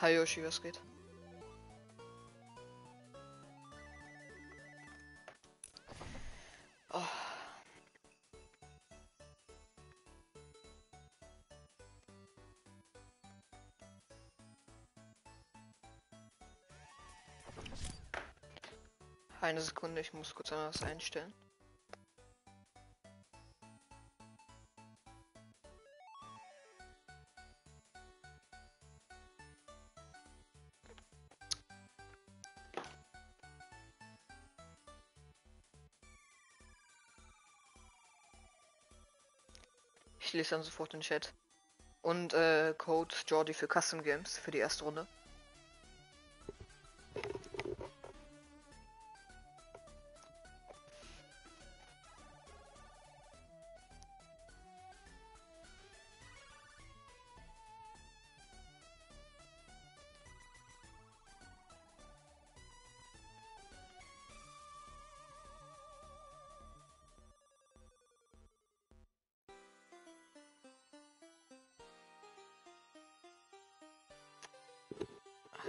Hi Yoshi, was geht? Oh. Eine Sekunde, ich muss kurz was einstellen. Ich lese dann sofort den Chat. Und äh, Code Jordi für Custom Games für die erste Runde.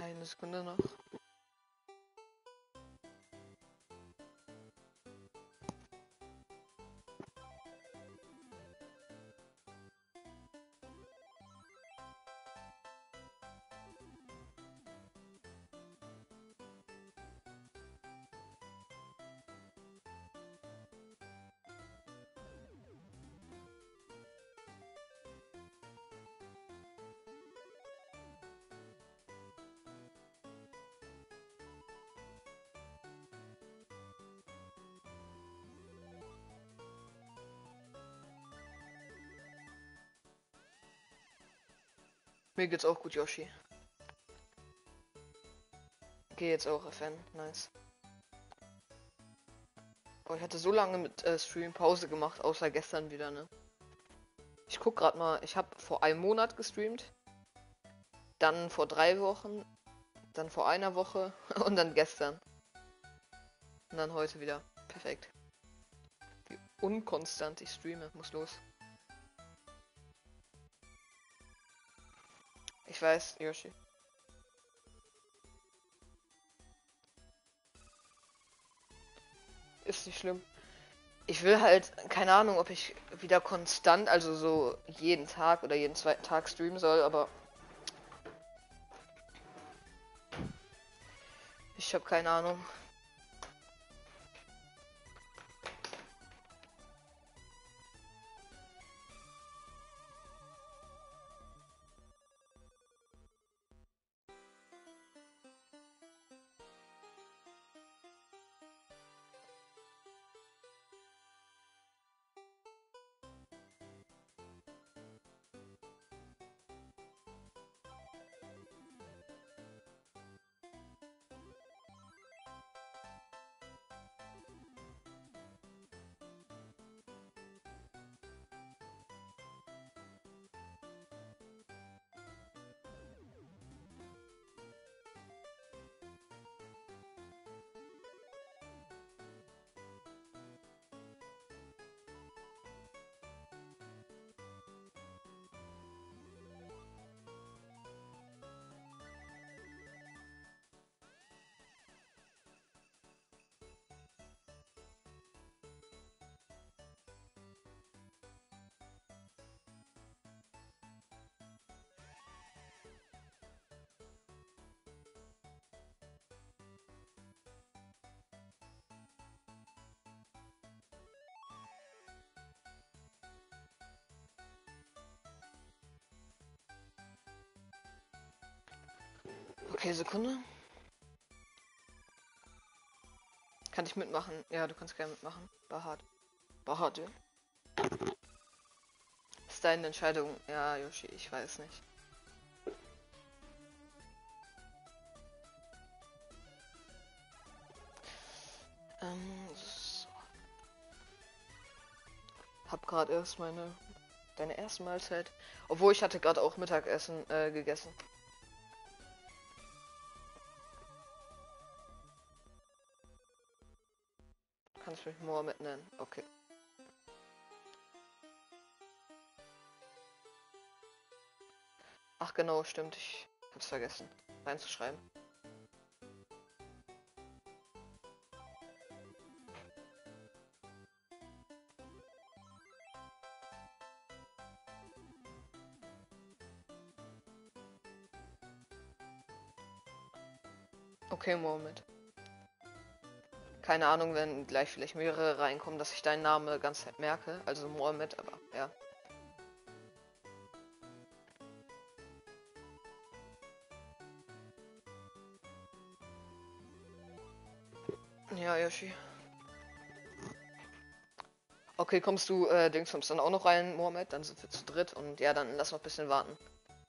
Eine Sekunde noch. Mir geht's auch gut, Yoshi. Geh jetzt auch FN, nice. Oh, ich hatte so lange mit äh, Stream Pause gemacht, außer gestern wieder, ne? Ich guck gerade mal, ich habe vor einem Monat gestreamt, dann vor drei Wochen, dann vor einer Woche und dann gestern. Und dann heute wieder. Perfekt. Wie unkonstant ich streame, muss los. Ich weiß, Yoshi. Ist nicht schlimm. Ich will halt, keine Ahnung, ob ich wieder konstant, also so jeden Tag oder jeden zweiten Tag streamen soll, aber ich habe keine Ahnung. Okay, Sekunde. Kann ich mitmachen? Ja, du kannst gerne mitmachen. War hart, ja. Ist deine Entscheidung. Ja, Yoshi, ich weiß nicht. Ähm, so. Hab gerade erst meine deine erste Mahlzeit. Obwohl ich hatte gerade auch Mittagessen äh, gegessen. Mich Mohammed nennen. Okay. Ach genau, stimmt. Ich Kurz vergessen, reinzuschreiben. Okay, Moment. Keine Ahnung, wenn gleich vielleicht mehrere reinkommen, dass ich deinen Namen ganz merke. Also Mohammed, aber ja. Ja, Yoshi. Okay, kommst du, äh, Dingsbums dann auch noch rein, Mohammed? Dann sind wir zu dritt und ja, dann lass noch ein bisschen warten.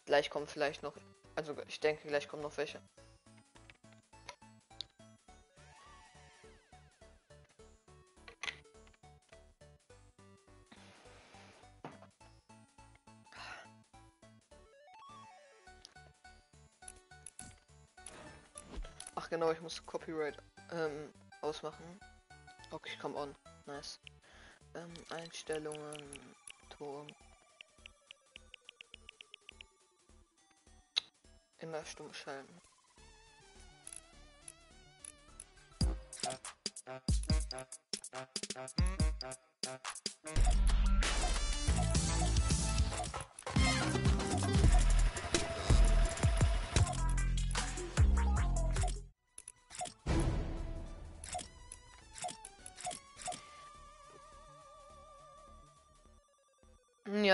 Gleich kommen vielleicht noch, also ich denke, gleich kommen noch welche. Genau, ich muss Copyright ähm, ausmachen. Okay, come on. Nice. Ähm, Einstellungen, Ton. Immer stumm schalten.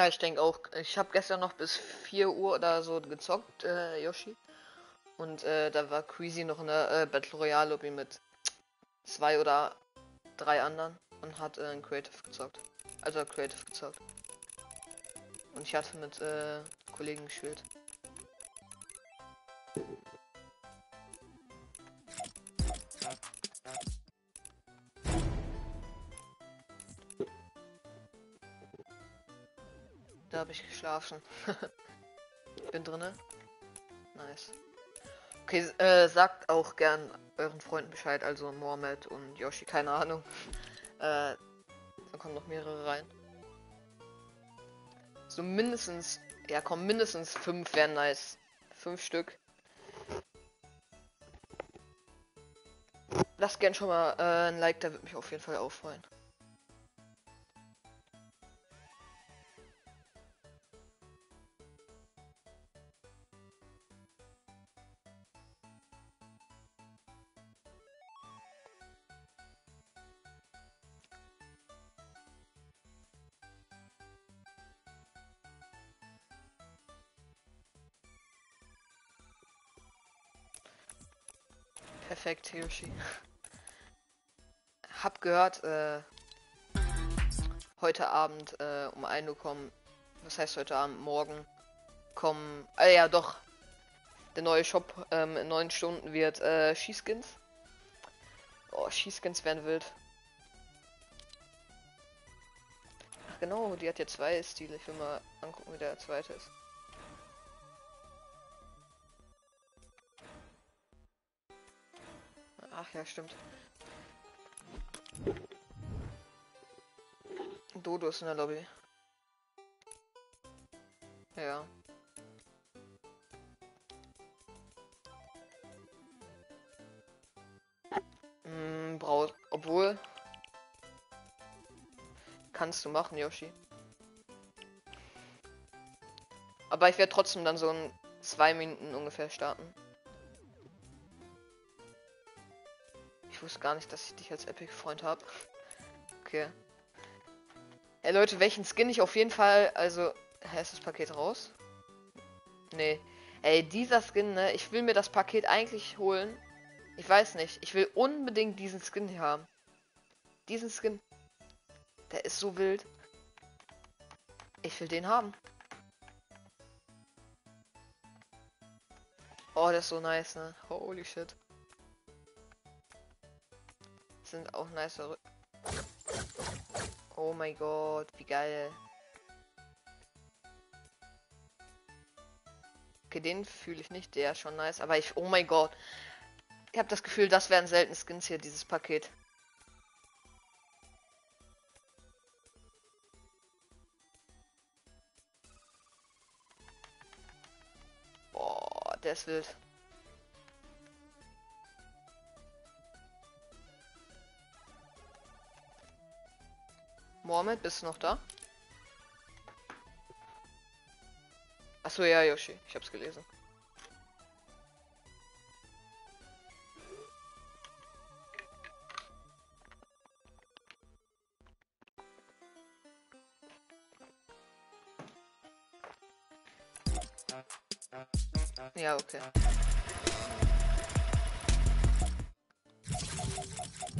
Ich denke auch. Ich habe gestern noch bis 4 Uhr oder so gezockt, äh, Yoshi. Und äh, da war Queasy noch in der äh, Battle Royale Lobby mit zwei oder drei anderen und hat äh, Creative gezockt. Also Creative gezockt. Und ich hatte mit äh, Kollegen gespielt. Geschlafen. Bin drinne. Nice. Okay, äh, sagt auch gern euren Freunden Bescheid, also Mohammed und Yoshi, keine Ahnung. Äh, dann kommen noch mehrere rein. So mindestens, ja komm, mindestens fünf wären nice. Fünf Stück. Lasst gern schon mal äh, ein Like, da würde mich auf jeden Fall auffreuen. Perfekt, Hiroshi. Hab gehört, äh, heute Abend äh, um 1 Uhr kommen. Was heißt heute Abend? Morgen kommen. Äh, ja, doch. Der neue Shop ähm, in 9 Stunden wird äh, Skins. Oh, Skins werden wild. Ach genau, die hat ja zwei Stile. Ich will mal angucken, wie der zweite ist. Ja, stimmt. Dodo ist in der Lobby. Ja. Hm, braut. Obwohl. Kannst du machen, Yoshi. Aber ich werde trotzdem dann so in zwei Minuten ungefähr starten. Wusste gar nicht, dass ich dich als Epic-Freund habe. Okay. Ey Leute, welchen Skin ich auf jeden Fall, also, hä, ist das Paket raus? Nee. Ey, dieser Skin, ne, ich will mir das Paket eigentlich holen. Ich weiß nicht, ich will unbedingt diesen Skin hier haben. Diesen Skin. Der ist so wild. Ich will den haben. Oh, der ist so nice, ne? Holy shit sind auch nice. Oh mein Gott, wie geil. Okay, den fühle ich nicht, der ist schon nice, aber ich, oh mein Gott. Ich habe das Gefühl, das wären selten Skins hier, dieses Paket. Boah, der ist wild. Mohammed, bist du noch da? Achso, ja, Yoshi. Ich hab's gelesen. Ja, okay.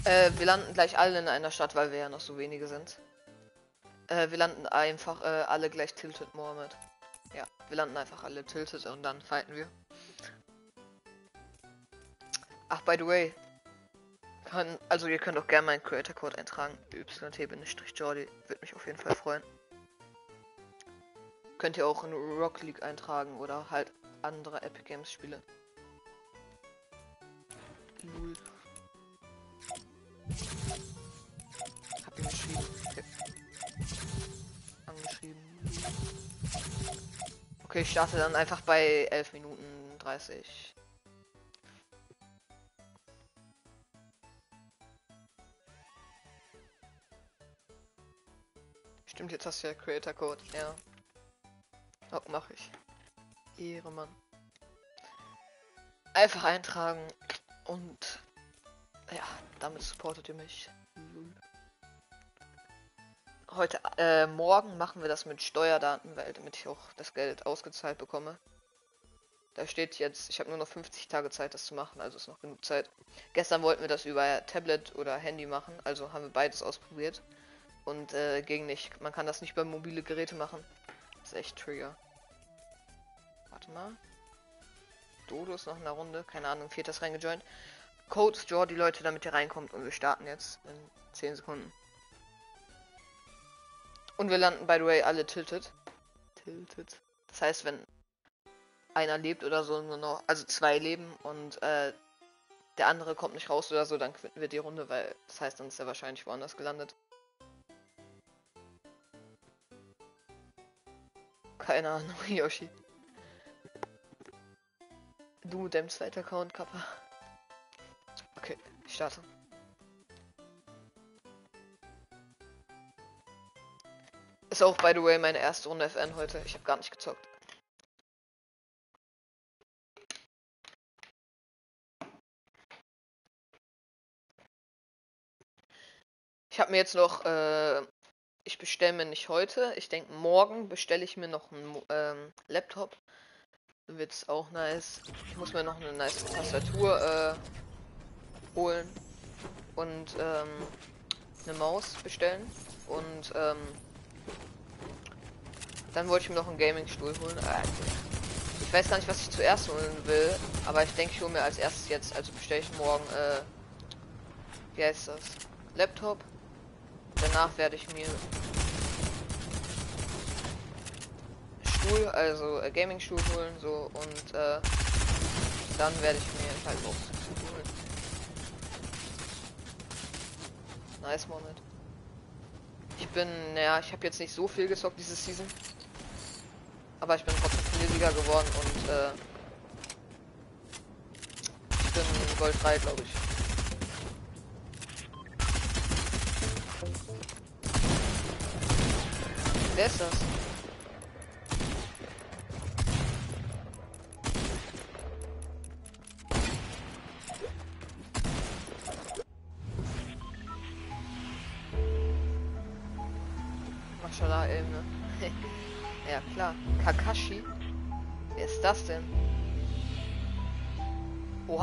Äh, wir landen gleich alle in einer Stadt, weil wir ja noch so wenige sind. Äh, wir landen einfach äh, alle gleich tilted, Mohammed. Ja, wir landen einfach alle tilted und dann fighten wir. Ach, by the way. Kann, also ihr könnt auch gerne meinen Creator Code eintragen. YT-Jordi. Würde mich auf jeden Fall freuen. Könnt ihr auch in Rock League eintragen oder halt andere Epic Games Spiele. Lul. Okay, ich starte dann einfach bei 11 Minuten 30. Stimmt, jetzt hast du ja Creator Code, ja. Oh, mach ich. Ehre, Mann. Einfach eintragen und ja, damit supportet ihr mich. Heute, äh, morgen machen wir das mit Steuerdaten, weil damit ich auch das Geld ausgezahlt bekomme. Da steht jetzt, ich habe nur noch 50 Tage Zeit, das zu machen, also ist noch genug Zeit. Gestern wollten wir das über Tablet oder Handy machen, also haben wir beides ausprobiert. Und äh, ging nicht. Man kann das nicht über mobile Geräte machen. Das ist echt Trigger. Warte mal. Dodo ist noch in der Runde. Keine Ahnung, viertes reingejoint. Code Jaw die Leute, damit ihr reinkommt. Und wir starten jetzt in 10 Sekunden. Und wir landen, by the way, alle tilted. Tilted. Das heißt, wenn einer lebt oder so, nur noch, also zwei leben und äh, der andere kommt nicht raus oder so, dann quitten wir die Runde, weil das heißt, dann ist er wahrscheinlich woanders gelandet. Keine Ahnung, Yoshi. Du mit deinem zweiten Account, Kappa. Okay, ich starte. Ist auch, by the way, meine erste Runde FN heute. Ich habe gar nicht gezockt. Ich habe mir jetzt noch, äh, ich bestelle mir nicht heute. Ich denke, morgen bestelle ich mir noch einen ähm, Laptop. Dann wird's auch nice. Ich muss mir noch eine nice Tastatur äh, holen und ähm, eine Maus bestellen und ähm, dann wollte ich mir noch einen Gaming-Stuhl holen. Ah, ich weiß gar nicht, was ich zuerst holen will, aber ich denke, ich hole mir als erstes jetzt, also bestelle ich morgen, äh, wie heißt das? Laptop. Danach werde ich mir Stuhl, also äh, Gaming-Stuhl holen, so und äh, dann werde ich mir halt auch holen. Nice Moment. Ich bin, naja, ich habe jetzt nicht so viel gezockt diese Season. Aber ich bin trotzdem Turniersieger geworden und äh, ich bin Gold 3, glaube ich. Wer ist das?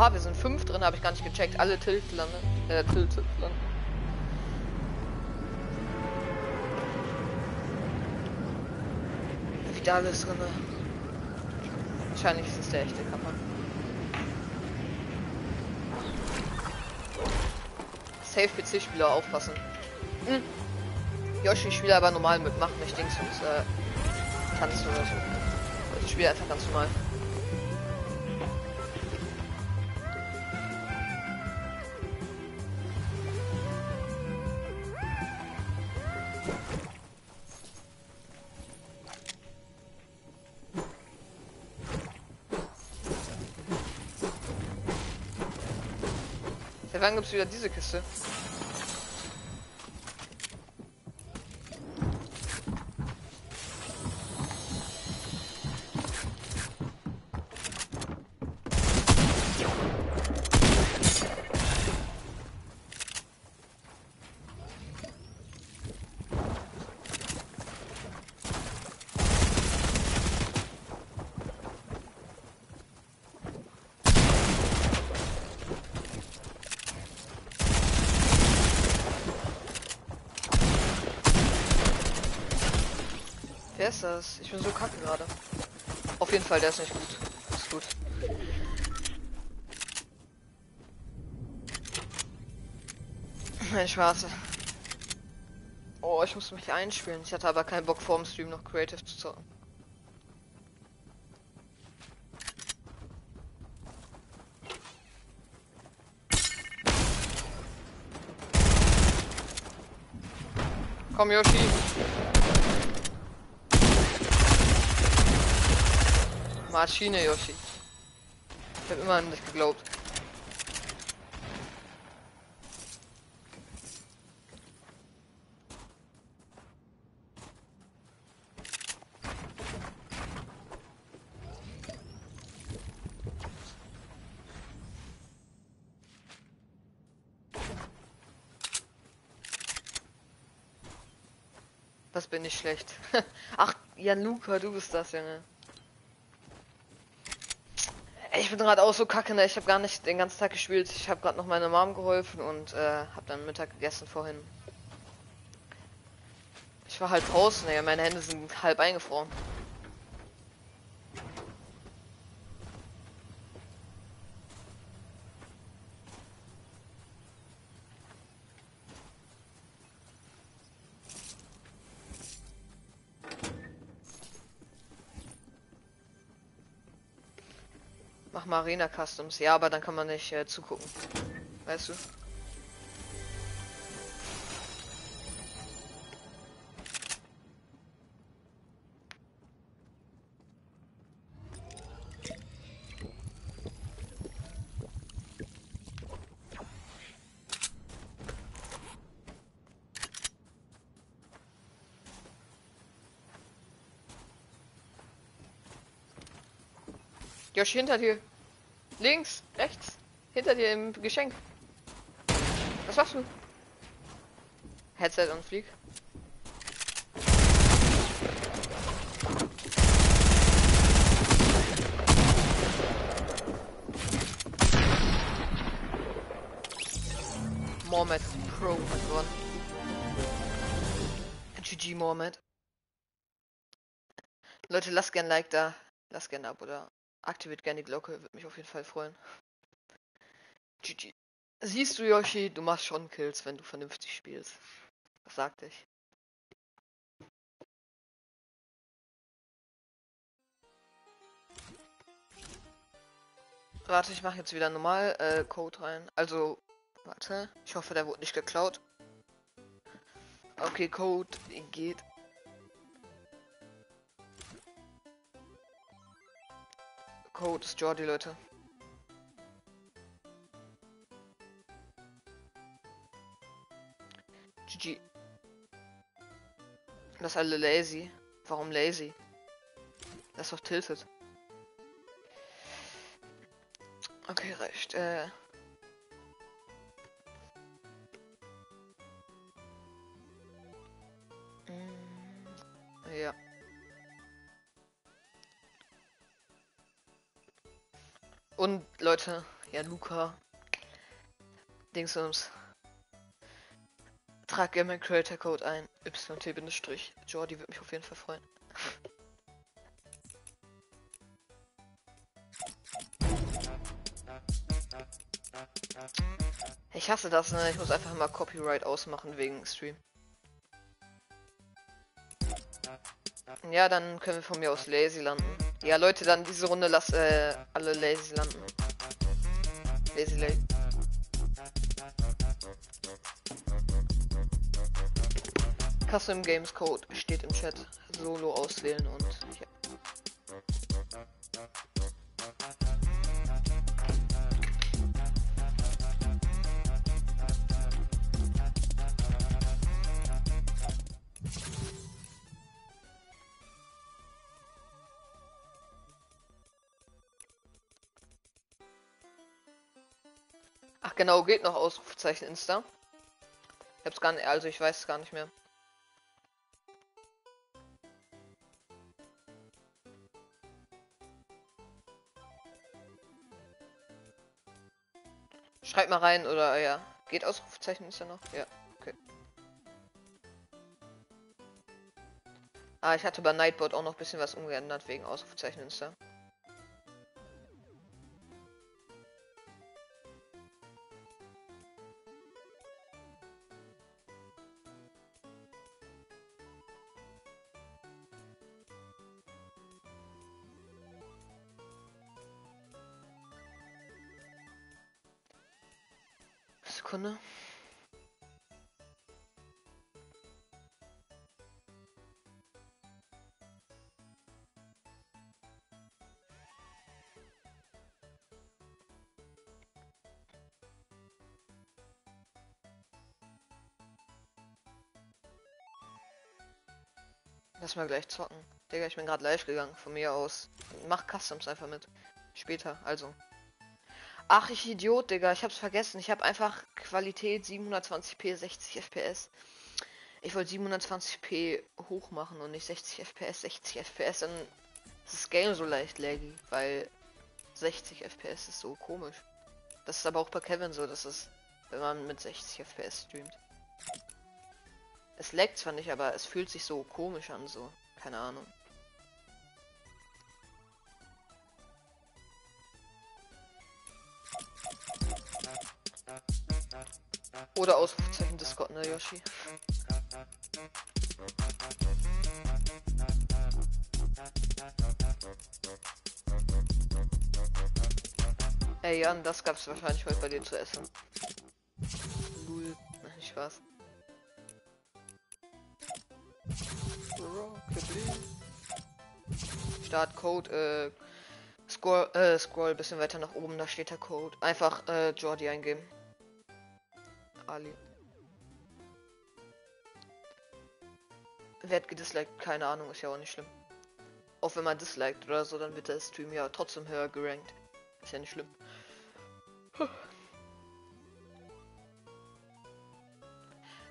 Oha, wir sind fünf drin, habe ich gar nicht gecheckt. Alle Tilt landen. Äh, Tilt landen. Vidal ist drin. Wahrscheinlich ist es der echte Kappa. Safe PC-Spieler aufpassen. Hm. Yoshi, ich spiele aber normal mit Macht nicht Dings und äh, tanzen oder so. Ich spiele einfach ganz normal. Seit wann gibt's wieder diese Kiste? Ist das? Ich bin so kacke gerade. Auf jeden Fall, der ist nicht gut. Ist gut. Mein Schwarze. Oh, ich muss mich einspielen. Ich hatte aber keinen Bock vor dem Stream noch Creative zu zocken. Komm, Yoshi. Maschine, Yoshi. Ich habe immer an dich geglaubt. Was bin ich schlecht? Ach, Jan Luca, du bist das, Junge. Ich bin gerade auch so kacke, ne? Ich habe gar nicht den ganzen Tag gespielt. Ich habe gerade noch meine Mom geholfen und äh, habe dann Mittag gegessen vorhin. Ich war halt draußen, ey. Meine Hände sind halb eingefroren. Mal Arena Customs. Ja, aber dann kann man nicht äh, zugucken. Weißt du? Josh, hinter dir. Links, rechts, hinter dir im Geschenk. Was machst du? Headset und Flieg. Mohamed Pro hat gewonnen. GG Mohamed. Leute, lasst gern Like da. Lasst gern ein Abo da. Aktiviert gerne die Glocke, würde mich auf jeden Fall freuen. GG. Siehst du, Yoshi, du machst schon Kills, wenn du vernünftig spielst. Das sagte ich. Warte, ich mache jetzt wieder normal äh, Code rein. Also, warte. Ich hoffe, der wurde nicht geklaut. Okay, Code geht. Code ist Jordi, Leute. GG. Das ist alle lazy. Warum lazy? Das ist doch tilted. Okay, reicht. Äh. Leute, ja, Luca. Dingsums. Trag gerne meinen Creator Code ein. YT-Strich. Jordi würde mich auf jeden Fall freuen. Ich hasse das, ne? Ich muss einfach mal Copyright ausmachen wegen Stream. Ja, dann können wir von mir aus lazy landen. Ja, Leute, dann diese Runde lass äh, alle lazy landen. Lazy lazy. Custom Games Code steht im Chat. Solo auswählen und genau, geht noch Ausrufezeichen Insta. Ich hab's gar nicht, also ich weiß es gar nicht mehr. Schreibt mal rein oder ja. Geht Ausrufezeichen ist ja noch? Ja, okay. Ah, ich hatte bei Nightbot auch noch ein bisschen was umgeändert wegen Ausrufezeichen Insta. Lass mal gleich zocken. Digga, ich bin gerade live gegangen von mir aus. Mach Customs einfach mit. Später, also. Ach, ich Idiot, Digga. Ich hab's vergessen. Ich habe einfach Qualität 720p 60 FPS. Ich wollte 720p hoch machen und nicht 60 FPS, 60 FPS. Dann ist das Game so leicht laggy, weil 60 FPS ist so komisch. Das ist aber auch bei Kevin so, dass es, wenn man mit 60 FPS streamt. Es laggt zwar nicht, aber es fühlt sich so komisch an, so. Keine Ahnung. Oder Ausrufezeichen Discord, ne, Yoshi? Ey Jan, das gab's wahrscheinlich heute bei dir zu essen. Startcode, äh, Scroll, äh, scroll bisschen weiter nach oben, da steht der Code. Einfach, äh, Jordi eingeben. Ali. Wird gedisliked, keine Ahnung, ist ja auch nicht schlimm. Auch wenn man disliked oder so, dann wird der Stream ja trotzdem höher gerankt. Ist ja nicht schlimm.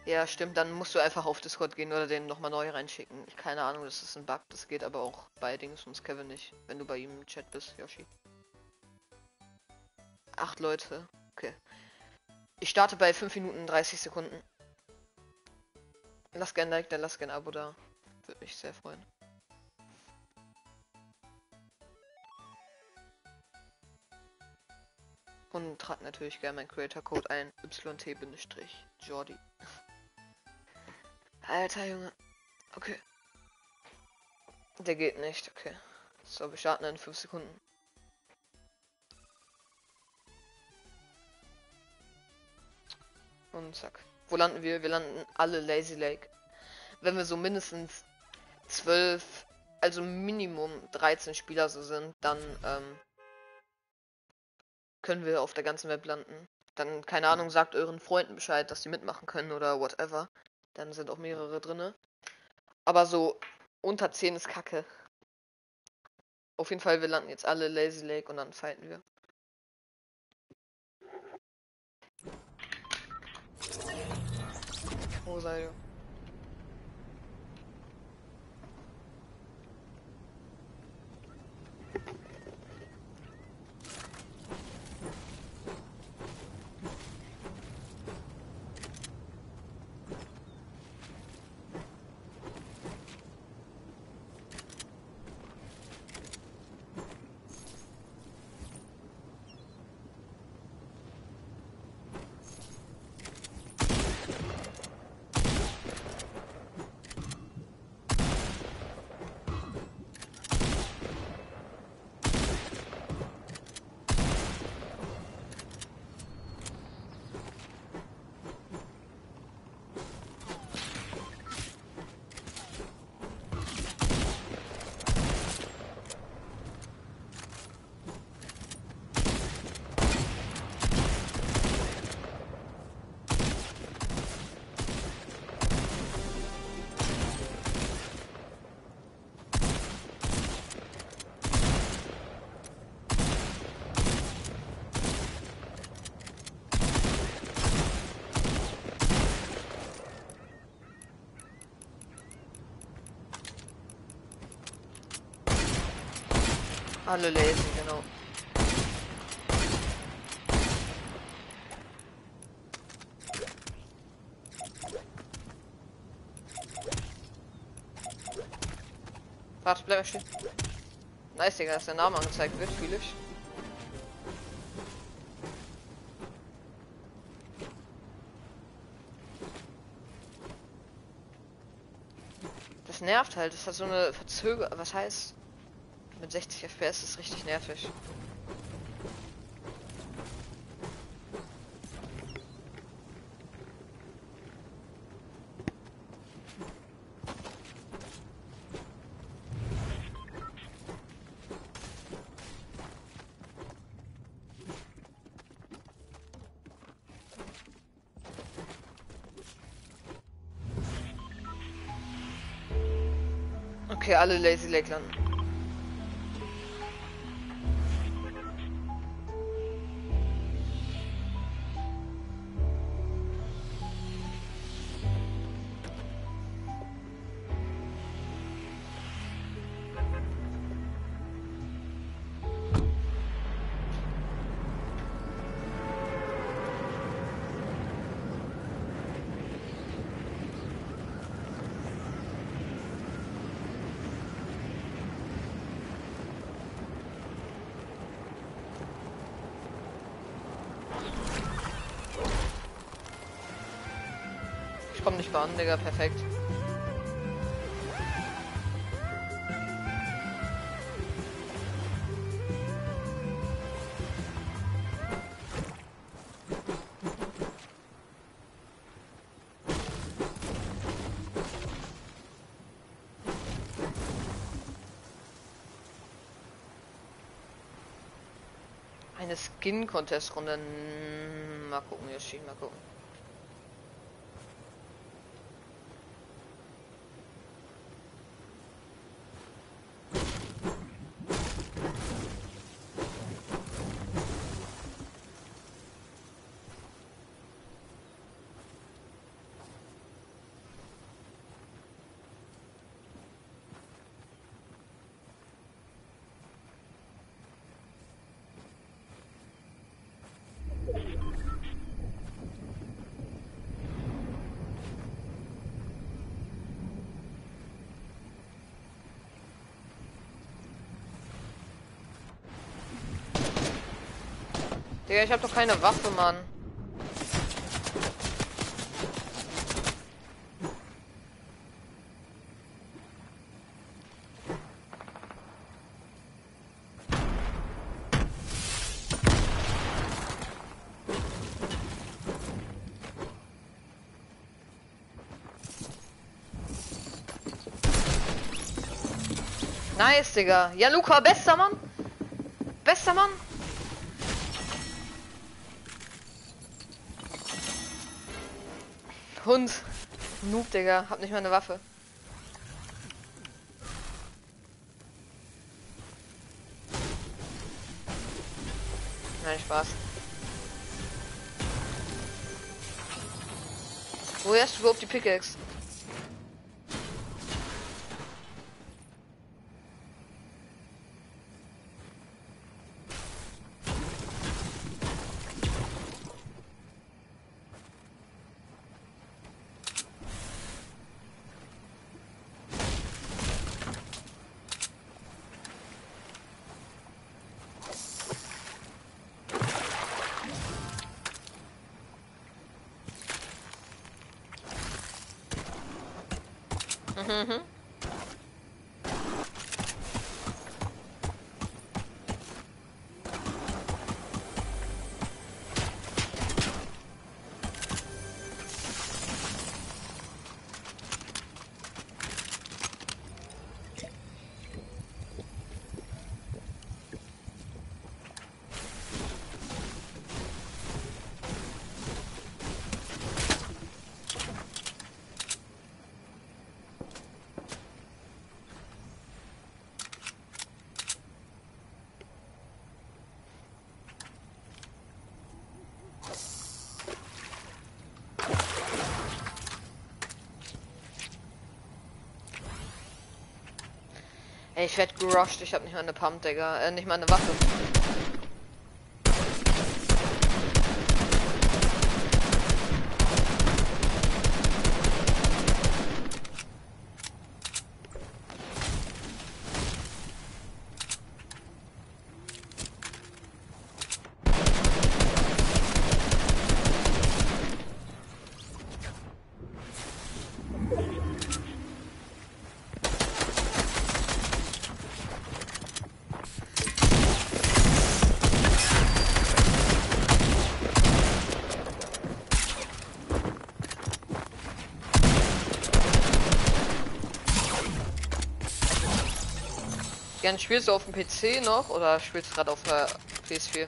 Ja, stimmt, dann musst du einfach auf Discord gehen oder den nochmal neu reinschicken. Keine Ahnung, das ist ein Bug, das geht aber auch bei Dings und Kevin nicht, wenn du bei ihm im Chat bist, Yoshi. Acht Leute, okay. Ich starte bei 5 Minuten 30 Sekunden. Lass gerne Like da, lass gerne Abo da. Würde mich sehr freuen. Und trag natürlich gerne meinen Creator Code ein. YT-Jordi. Alter Junge. Okay. Der geht nicht, okay. So, wir starten in 5 Sekunden. Und zack. Wo landen wir? Wir landen alle Lazy Lake. Wenn wir so mindestens 12, also Minimum 13 Spieler so sind, dann ähm, können wir auf der ganzen Map landen. Dann, keine Ahnung, sagt euren Freunden Bescheid, dass sie mitmachen können oder whatever. Dann sind auch mehrere drinne. Aber so unter 10 ist kacke. Auf jeden Fall, wir landen jetzt alle Lazy Lake und dann fighten wir. Wo seid ihr? Alle lazy, genau. Warte, bleib mal stehen. Nice, Digga, dass der Name angezeigt wird, fühle ich. Das nervt halt, das hat so eine Verzögerung. Was heißt? Mit 60 FPS ist richtig nervig. Okay, alle Lazy Lake landen. Ich komm nicht mehr an, Digga, perfekt. Eine Skin-Contest-Runde. Mal gucken, Yoshi, mal gucken. Digga, ich hab doch keine Waffe, Mann. Nice, Digga. Ja, Luca, bester Mann. Bester Mann. Hund. Noob, Digga. Hab nicht mal eine Waffe. Nein, Spaß. Woher hast du überhaupt die Pickaxe? Mhm. Ey, ich werd gerusht, ich hab nicht mal eine Pump, Digga. Äh, nicht mal eine Waffe. Gern spielst du auf dem PC noch oder spielst du gerade auf der PS4?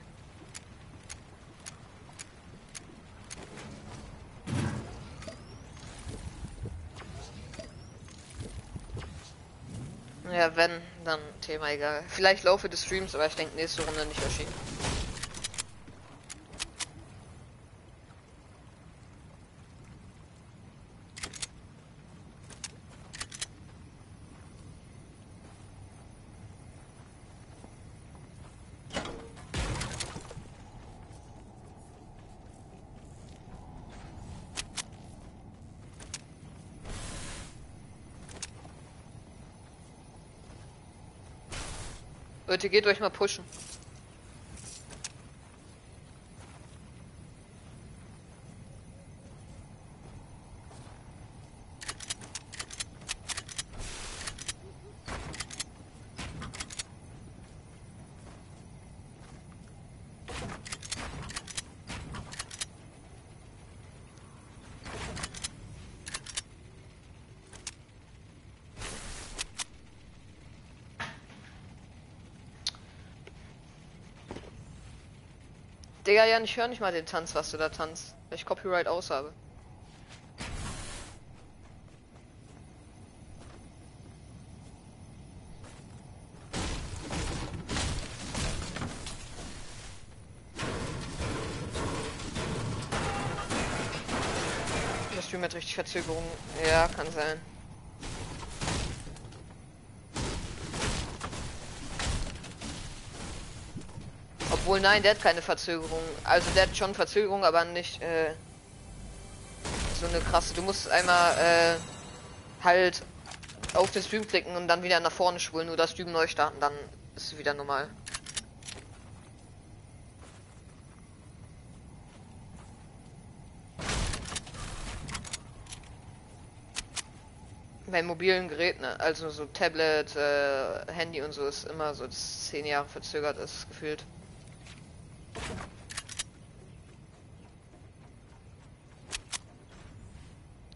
Ja, wenn, dann Thema egal. Vielleicht laufe des Streams, aber ich denke nächste Runde nicht erschienen. Leute, geht euch mal pushen. Digga, ja, ich höre nicht mal den Tanz, was du da tanzt, weil ich Copyright aus habe. Der Stream hat richtig Verzögerung. Ja, kann sein. Obwohl, nein, der hat keine Verzögerung. Also der hat schon Verzögerung, aber nicht äh, so eine krasse. Du musst einmal äh, halt auf den Stream klicken und dann wieder nach vorne spulen, nur das Stream neu starten, dann ist es wieder normal. Bei mobilen Geräten, also so Tablet, äh, Handy und so ist immer so, dass 10 Jahre verzögert ist, gefühlt.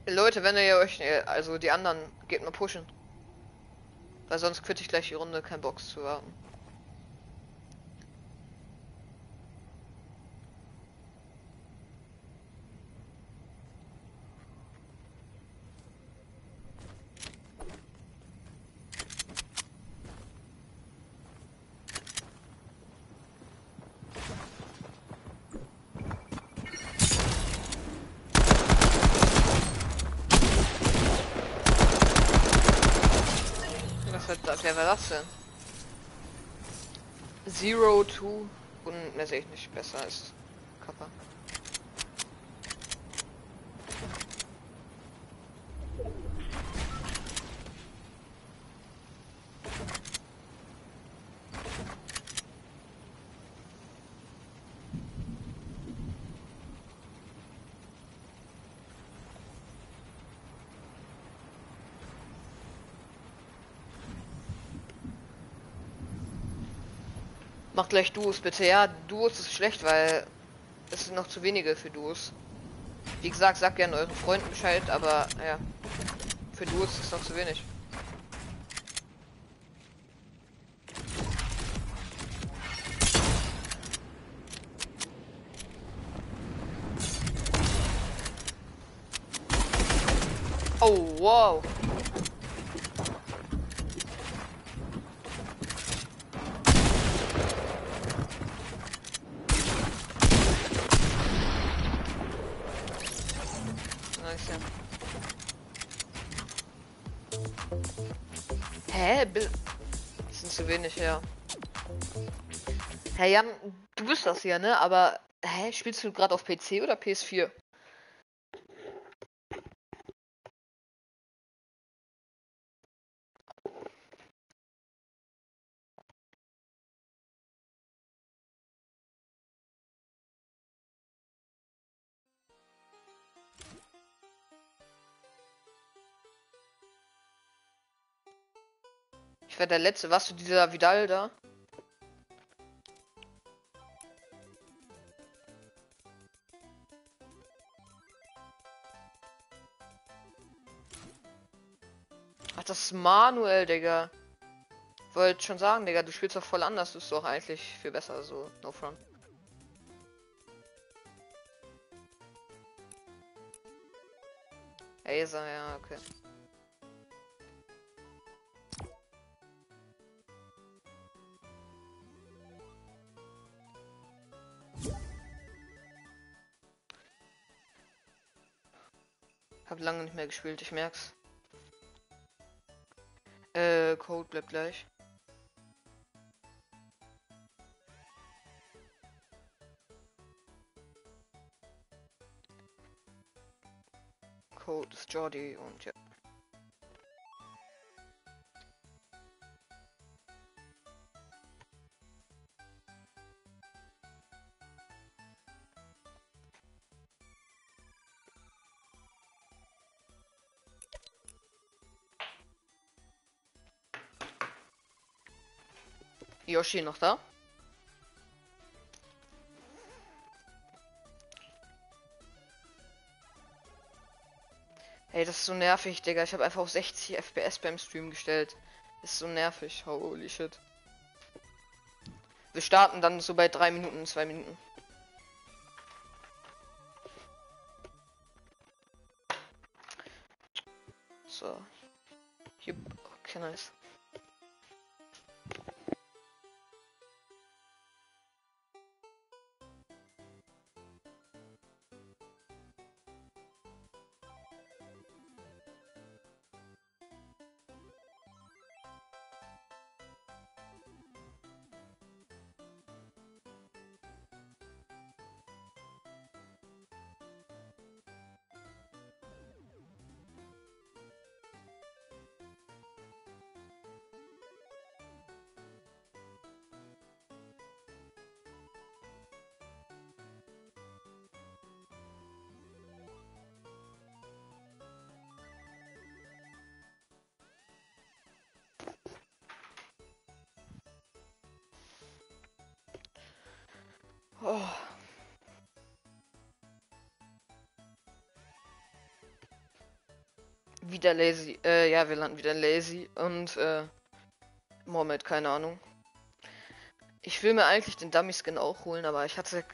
Leute, wenn ihr euch, äh, also die anderen, geht mal pushen. Weil sonst quitte ich gleich die Runde, kein Box zu warten. Denn? Zero Two und mehr sehe ich nicht besser als Kappa. Gleich Duos bitte. Ja, Duos ist schlecht, weil es sind noch zu wenige für Duos. Wie gesagt, sagt gerne euren Freunden Bescheid, aber ja, für Duos ist noch zu wenig. Oh, wow. Her. Hey Jan, du bist das hier, ne? Aber hä, spielst du gerade auf PC oder PS4? Ich war der Letzte. Warst du dieser Vidal da? Ach, das ist Manuel, Digga. Wollte schon sagen, Digga, du spielst doch voll anders. Du bist doch eigentlich viel besser, so. No front. Acer, ja, okay. Hab lange nicht mehr gespielt, ich merk's. Äh, Code bleibt gleich. Code ist Jordi und ja. Yoshi noch da? Ey, das ist so nervig, Digga. Ich habe einfach auf 60 FPS beim Stream gestellt. Das ist so nervig. Holy shit. Wir starten dann so bei 3 Minuten, 2 Minuten. So. Jupp. Okay, nice. Oh. Wieder lazy. Äh, ja, wir landen wieder lazy und äh, Mohammed, keine Ahnung. Ich will mir eigentlich den Dummy Skin auch holen, aber ich hatte,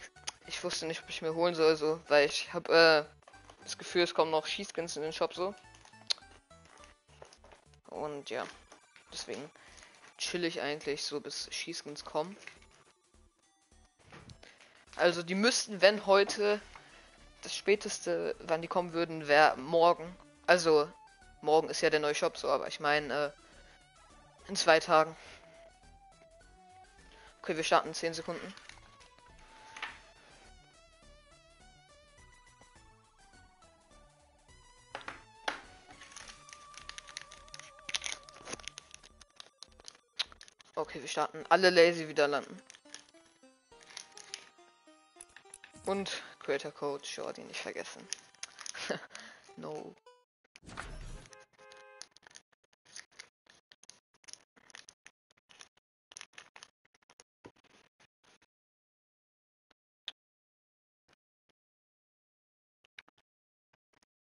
ich wusste nicht, ob ich mir holen soll, so, weil ich habe äh, das Gefühl, es kommen noch Schießskins in den Shop so. Und ja, deswegen chill ich eigentlich so, bis Schießskins kommen. Also die müssten, wenn heute das späteste, wann die kommen würden, wäre morgen. Also morgen ist ja der neue Shop so, aber ich meine äh, in zwei Tagen. Okay, wir starten 10 Sekunden. Okay, wir starten. Alle lazy wieder landen. Und Creator Code Shorty nicht vergessen. no.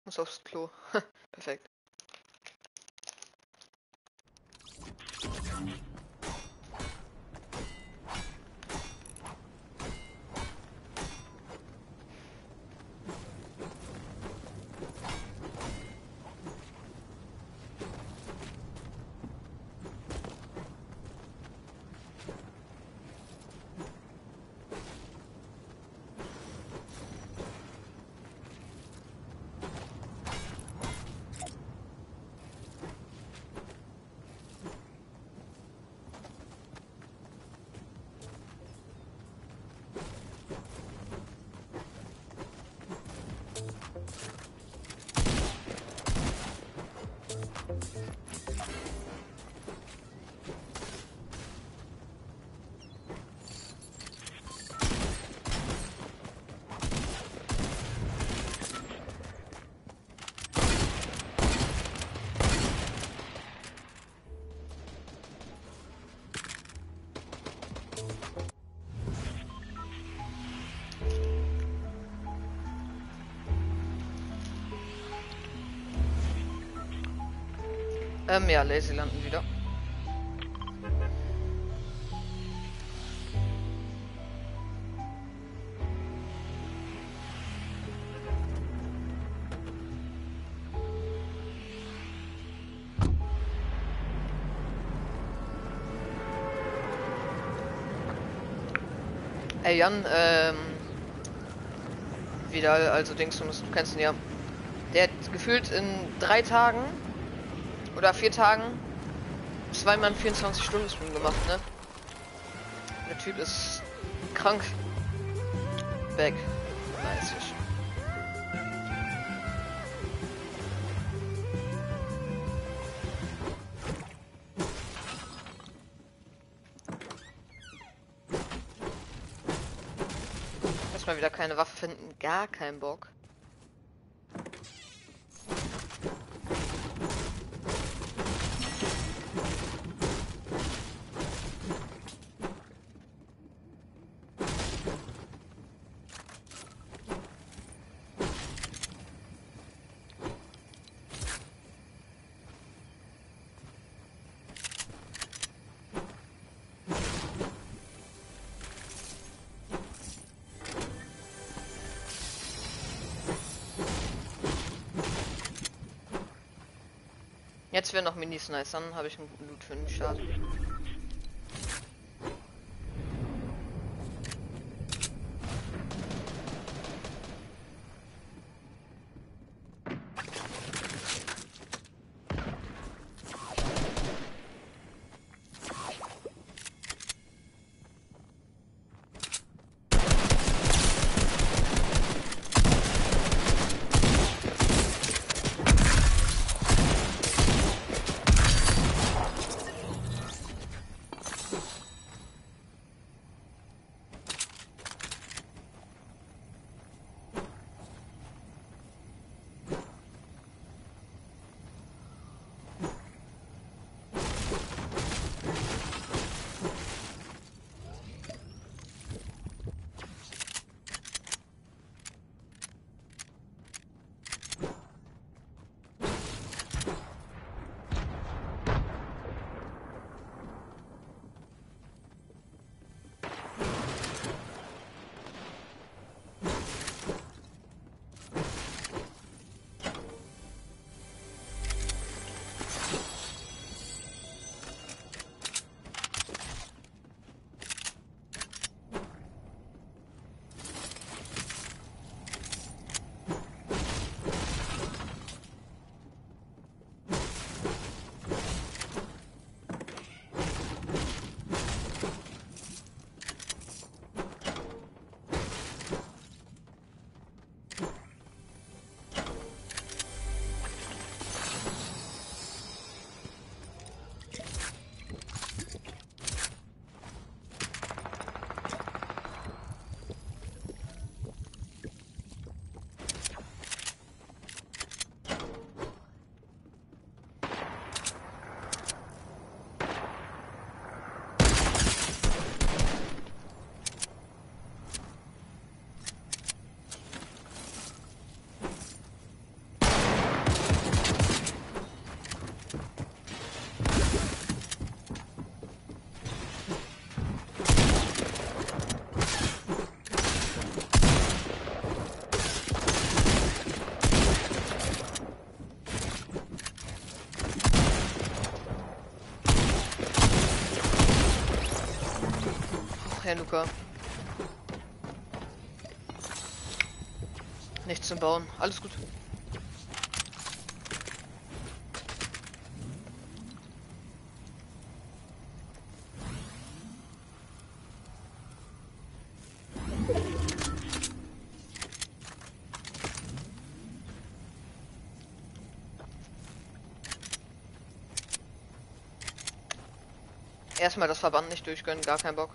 Muss aufs Klo. Perfekt. Ähm, ja, Lazy landen wieder. Hey Jan, ähm, wieder, also du, du kennst ihn ja. Der hat gefühlt in drei Tagen oder vier Tagen zweimal 24 Stunden Stream gemacht, ne? Der Typ ist krank. Back. Nice. Erstmal wieder keine Waffe finden, gar kein Bock. Wäre noch Minis nice, dann habe ich einen guten Loot für den Start. Herr Luca. Nichts zum Bauen. Alles gut. Erstmal das Verband nicht durchgönnen, gar kein Bock.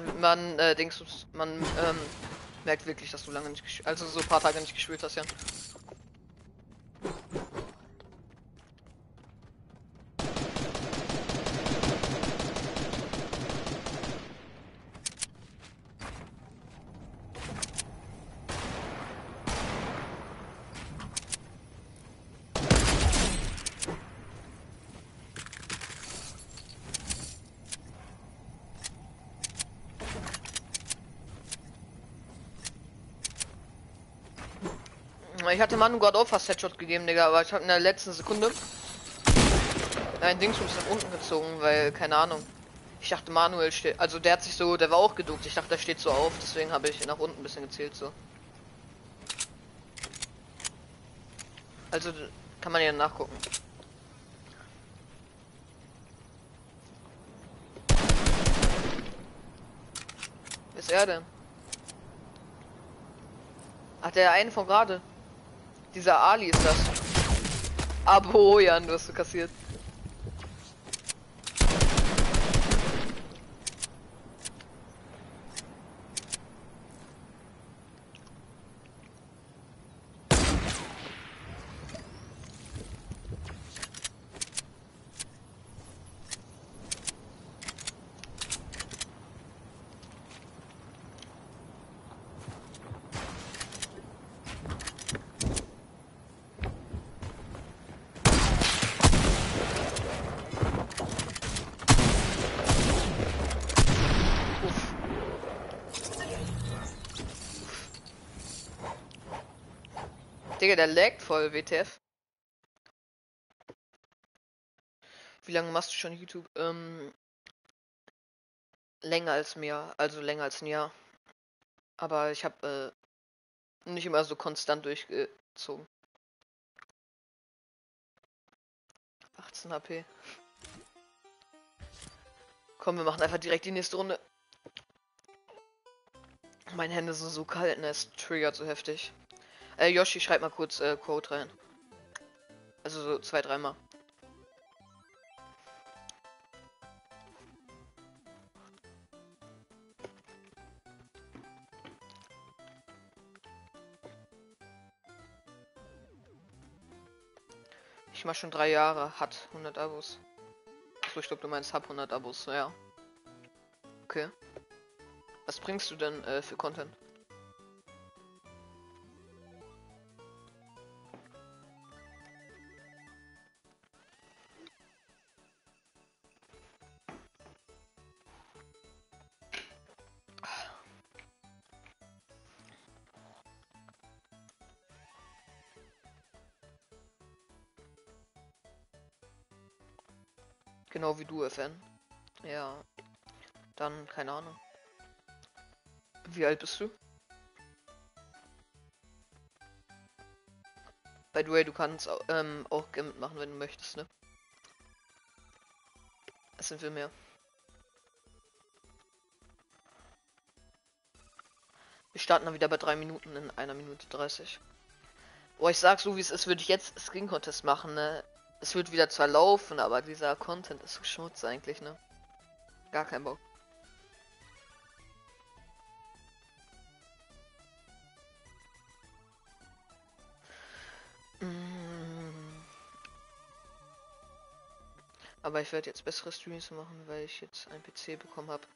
Man, man äh, denkst man ähm, merkt wirklich, dass du lange nicht also so ein paar Tage nicht gespielt hast, ja. Ich hatte Manu gerade auch fast Headshot gegeben, Digga, aber ich habe in der letzten Sekunde ein Ding nach unten gezogen, weil, keine Ahnung. Ich dachte Manuel steht, also der hat sich so, der war auch geduckt. Ich dachte, der steht so auf, deswegen habe ich nach unten ein bisschen gezählt so. Also kann man ja nachgucken. Ist er denn? Ach, der eine von gerade. Dieser Ali ist das. Abo, Jan, du hast du kassiert. Digga, der laggt voll, WTF. Wie lange machst du schon YouTube? Ähm, länger als mir, also länger als ein Jahr. Aber ich habe äh, nicht immer so konstant durchgezogen. 18 HP. Komm, wir machen einfach direkt die nächste Runde. Meine Hände sind so kalt, ne? Es triggert so heftig. Äh, Yoshi, schreib mal kurz äh, Code rein. Also so zwei, dreimal. Ich mach schon drei Jahre, hat 100 Abos. So, ich glaube, du meinst hab 100 Abos, ja. Okay. Was bringst du denn äh, für Content? Du, FN. Ja. Dann, keine Ahnung. Wie alt bist du? By the way, du kannst ähm, auch gerne mitmachen, wenn du möchtest, ne? Es sind wir mehr. Wir starten dann wieder bei drei Minuten in einer Minute 30. Oh, ich sag so wie es ist, würde ich jetzt Screen Contest machen, ne? Es wird wieder zwar laufen, aber dieser Content ist Schmutz eigentlich, ne? Gar kein Bock. Aber ich werde jetzt bessere Streams machen, weil ich jetzt ein PC bekommen habe.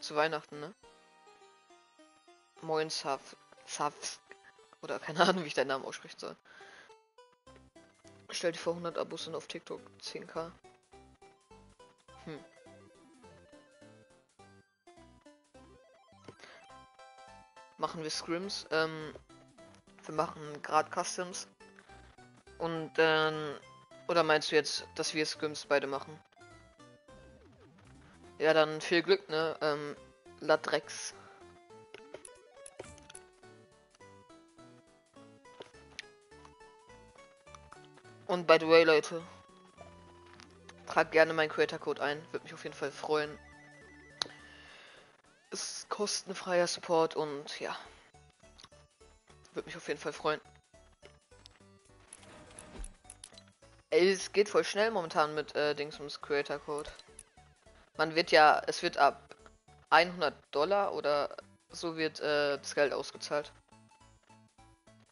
Zu Weihnachten, ne? Moin Sav. Sav. Oder keine Ahnung, wie ich deinen Namen aussprechen soll. Stell dir vor, 100 Abos sind auf TikTok 10k. Hm. Machen wir Scrims. Ähm, wir machen gerade Customs. Und dann. Oder meinst du jetzt, dass wir Scrims beide machen? Ja, dann viel Glück, ne? Ähm, Ladrex. Und by the way, Leute, tragt gerne meinen Creator Code ein. Würde mich auf jeden Fall freuen. Ist kostenfreier Support und ja. Würde mich auf jeden Fall freuen. Ey, es geht voll schnell momentan mit äh, Dings ums Creator Code. Man wird ja, es wird ab 100 Dollar oder so wird äh, das Geld ausgezahlt.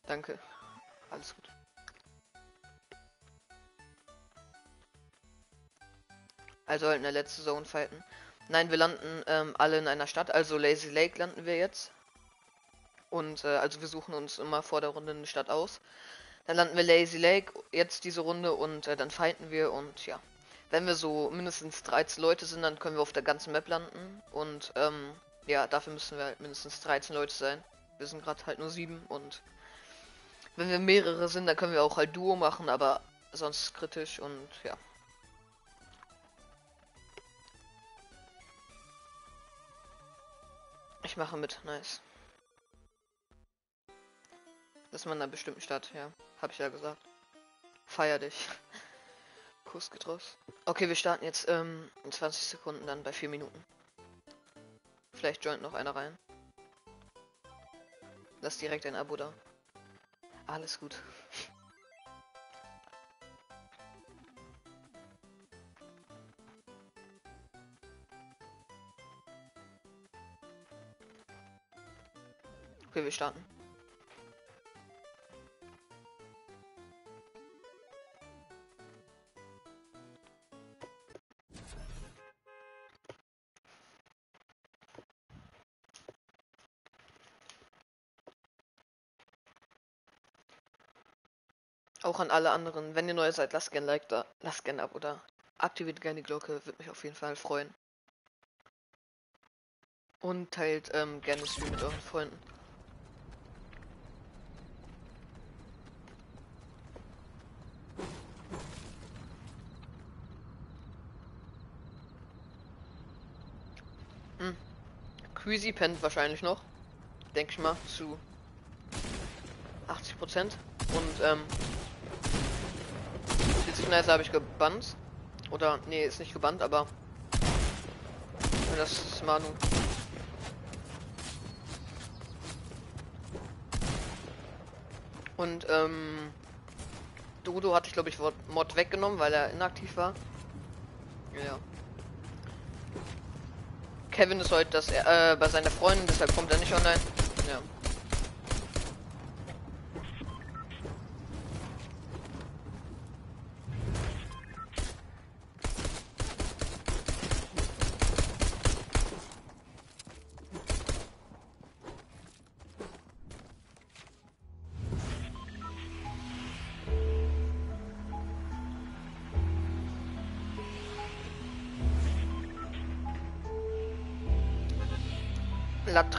Danke. Alles gut. Also halt in der letzten Zone fighten. Nein, wir landen ähm, alle in einer Stadt, also Lazy Lake landen wir jetzt. Und äh, also wir suchen uns immer vor der Runde eine Stadt aus. Dann landen wir Lazy Lake jetzt diese Runde und äh, dann fighten wir und ja. Wenn wir so mindestens 13 Leute sind, dann können wir auf der ganzen Map landen. Und ähm, ja, dafür müssen wir halt mindestens 13 Leute sein. Wir sind gerade halt nur 7 und wenn wir mehrere sind, dann können wir auch halt Duo machen, aber sonst kritisch und ja. Ich mache mit, nice. Das ist man in einer bestimmten Stadt, ja. Hab ich ja gesagt. Feier dich. Kuss geht. Okay, wir starten jetzt ähm, in 20 Sekunden dann bei 4 Minuten. Vielleicht joint noch einer rein. Lass direkt ein Abo da. Alles gut. Okay, wir starten. Auch an alle anderen, wenn ihr neu seid, lasst gerne Like da, lasst gerne ab oder aktiviert gerne die Glocke, würde mich auf jeden Fall freuen. Und teilt ähm, gerne Stream mit euren Freunden. Queasy pennt wahrscheinlich noch. Denke ich mal zu 80 Prozent. Und ähm, Sniper habe ich gebannt. Oder, nee, ist nicht gebannt, aber das ist Manu. Und ähm, Dodo hatte ich glaube ich Mod weggenommen, weil er inaktiv war. Ja. Kevin ist heute das äh, bei seiner Freundin, deshalb kommt er nicht online. Ja.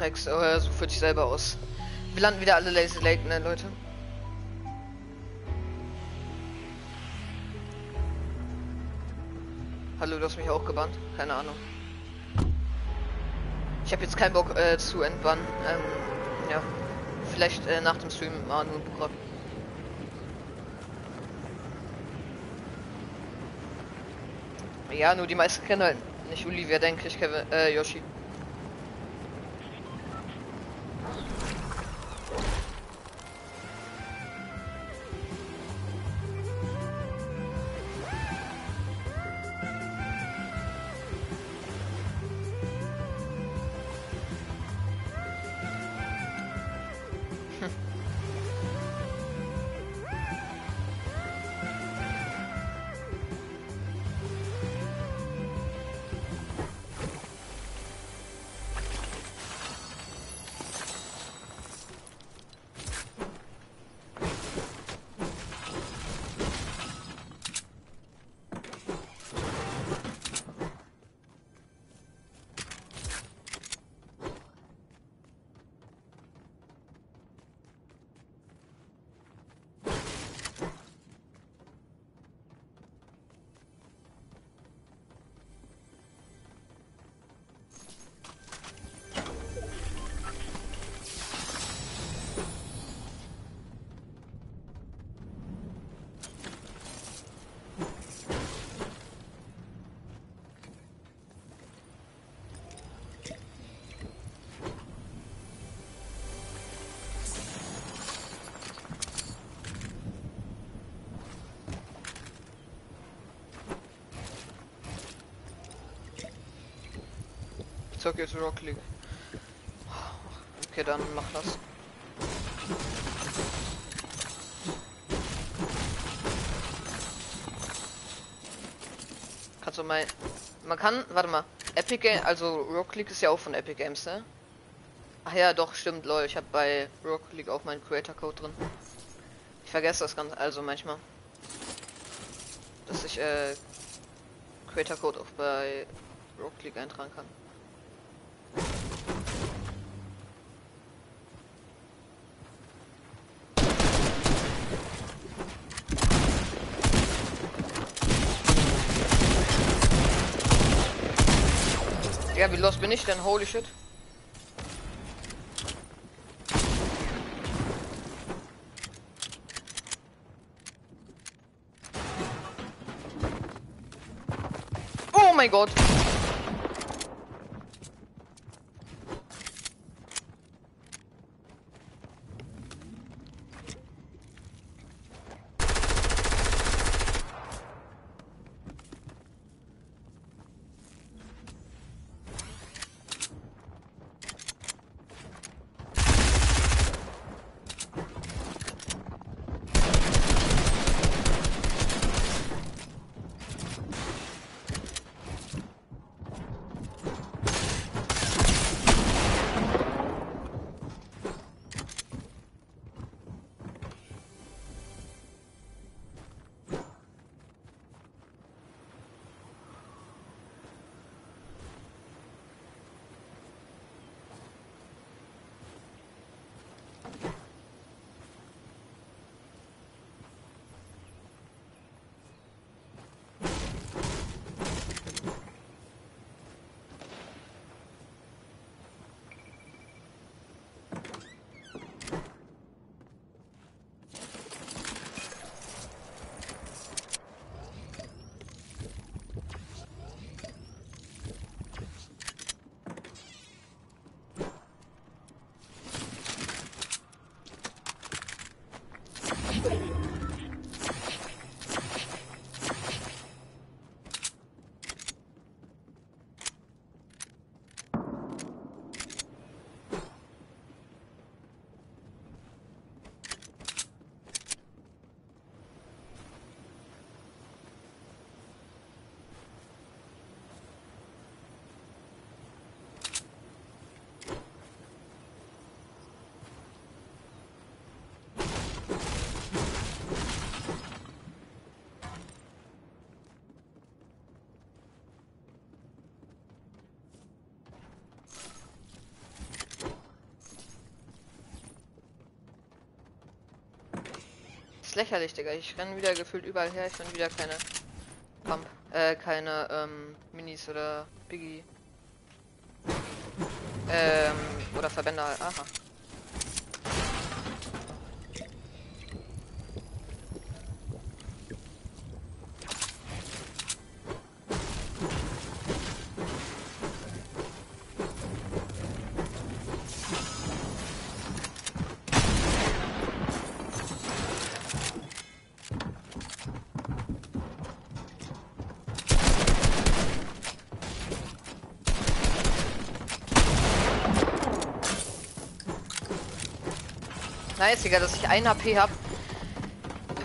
Lattrex, äh, so für dich selber aus. Wir landen wieder alle Lazy Lake, ne, Leute? Hallo, du hast mich auch gebannt? Keine Ahnung. Ich habe jetzt keinen Bock äh, zu entbannen. Ähm, ja. Vielleicht äh, nach dem Stream mal nur ein Programm. Ja, nur die meisten kennen halt nicht Olivia, denke ich, Kevin, äh, Yoshi. Zocke jetzt Rock League. Okay, dann mach das. Kannst du mal. Man kann. Warte mal. Epic Game. Also Rock League ist ja auch von Epic Games, ne? Ach ja, doch, stimmt, lol. Ich habe bei Rock League auch meinen Creator Code drin. Ich vergesse das ganz. Also manchmal. Dass ich, äh. Creator Code auch bei Rock League eintragen kann. Los bin ich denn? Holy shit. Oh mein Gott. Lächerlich, Digga. Ich renne wieder gefühlt überall her. Ich finde wieder keine Pump, äh, keine ähm, Minis oder Biggie. Ähm, oder Verbände. Aha. Nice, Digga, dass ich ein HP habe.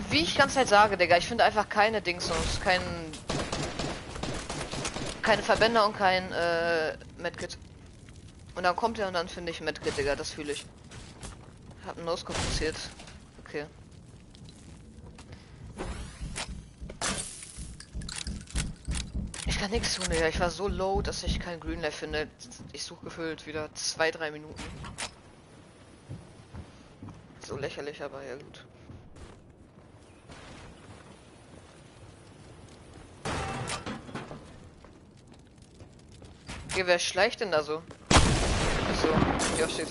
Wie ich ganz Zeit sage, Digga, ich finde einfach keine Dings und kein keine Verbände und kein äh, Medkit. Und dann kommt er und dann finde ich Medkit, Digga, das fühle ich. Hab einen Noscope passiert. Okay. Ich kann nichts tun, Digga. Ich war so low, dass ich kein Greenlight finde. Ich suche gefühlt wieder zwei, drei Minuten. Lächerlich, aber ja gut. Okay, wer schleicht denn da so? Achso, ja steht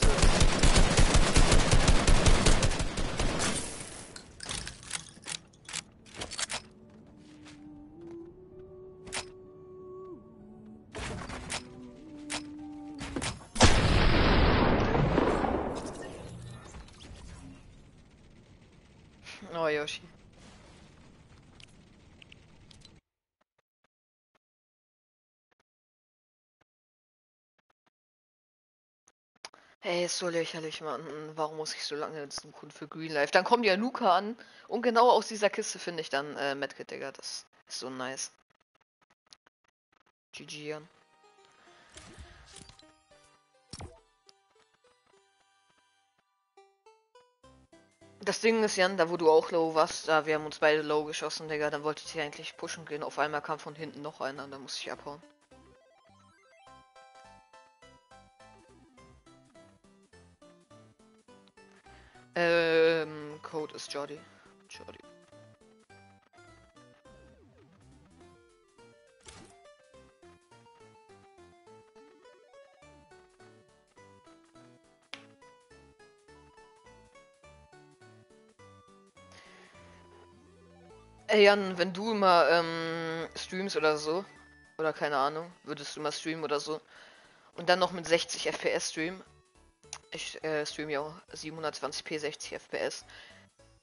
so lächerlich, Mann. Warum muss ich so lange jetzt suchen für Green Life? Dann kommt ja Luca an und genau aus dieser Kiste finde ich dann äh, Medkit, Digga. Das ist so nice. GG, Jan. Das Ding ist, Jan, da wo du auch low warst, da wir haben uns beide low geschossen, Digga. Dann wollte ich eigentlich pushen gehen. Auf einmal kam von hinten noch einer, da muss ich abhauen. Ist Jordi. Jordi. Ey Jan, wenn du immer ähm, streamst oder so, oder keine Ahnung, würdest du mal streamen oder so, und dann noch mit 60 FPS streamen, ich äh, streame ja auch 720p 60 FPS.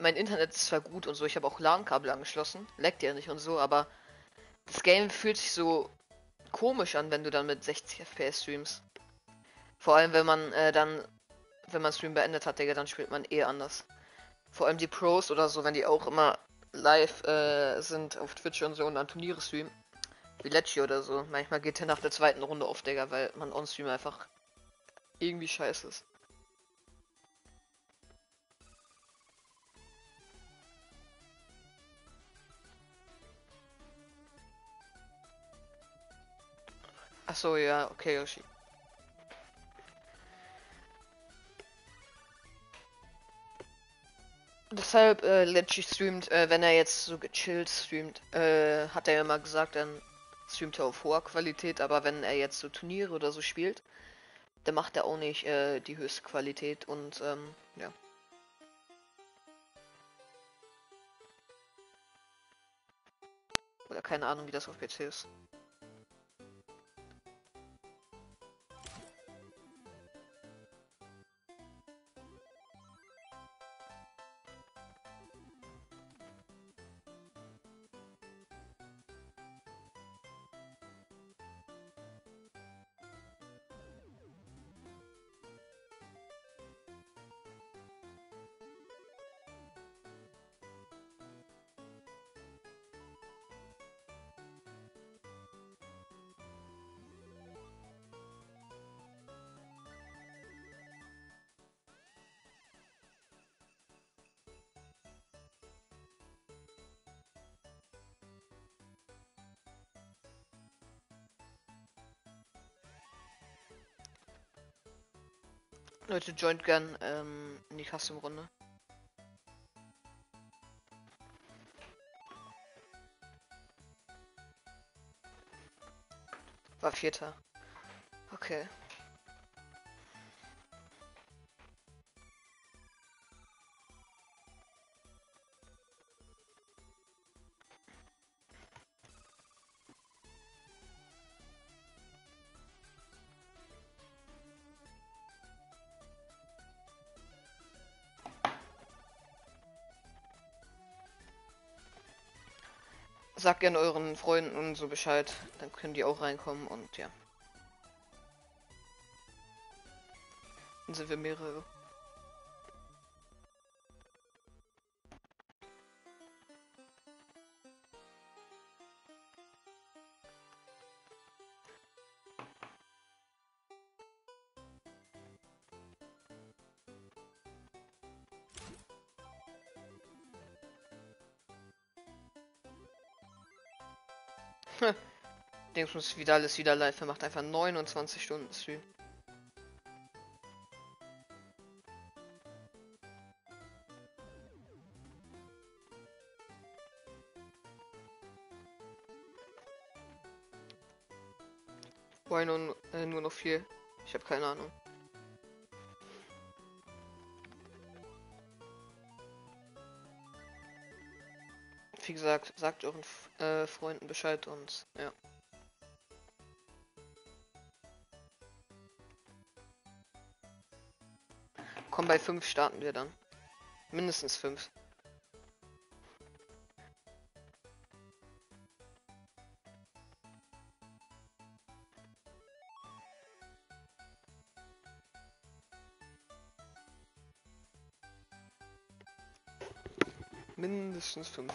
Mein Internet ist zwar gut und so, ich habe auch LAN-Kabel angeschlossen, leckt ja nicht und so, aber das Game fühlt sich so komisch an, wenn du dann mit 60 FPS streamst. Vor allem, wenn man äh, dann, wenn man Stream beendet hat, Digga, dann spielt man eh anders. Vor allem die Pros oder so, wenn die auch immer live äh, sind auf Twitch und so und dann Turniere streamen. Wie Lecce oder so. Manchmal geht er nach der zweiten Runde auf, Digga, weil man on-stream einfach irgendwie scheiße ist. Ach so, ja, okay, Yoshi. Deshalb, äh, Leggy streamt, äh, wenn er jetzt so gechillt streamt, äh, hat er ja mal gesagt, dann streamt er auf hoher Qualität, aber wenn er jetzt so Turniere oder so spielt, dann macht er auch nicht äh, die höchste Qualität und ähm, ja. Oder keine Ahnung, wie das auf PC ist. Leute, joint gern ähm, in die Custom-Runde. War Vierter. Okay. Sagt gerne euren Freunden und so Bescheid. Dann können die auch reinkommen und ja. Dann sind wir mehrere. Dingsmus Vidal ist wieder live. Er macht einfach 29 Stunden Stream. Why nur, äh, nur noch vier? Ich habe keine Ahnung. Wie gesagt, sagt euren äh, Freunden Bescheid und ja. Komm, bei 5 starten wir dann. Mindestens 5. Mindestens 5.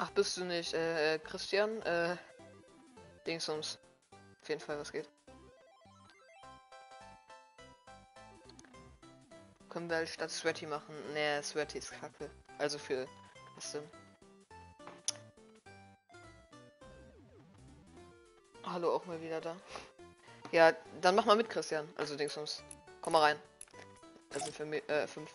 Ach, bist du nicht, äh, Christian? Äh, Dingsums. Auf jeden Fall, was geht. Können wir halt statt Sweaty machen? Nee, Sweaty ist kacke. Also für Custom. Hallo, auch mal wieder da. Ja, dann mach mal mit, Christian. Also Dingsums. Komm mal rein. Also für mich, äh, fünf.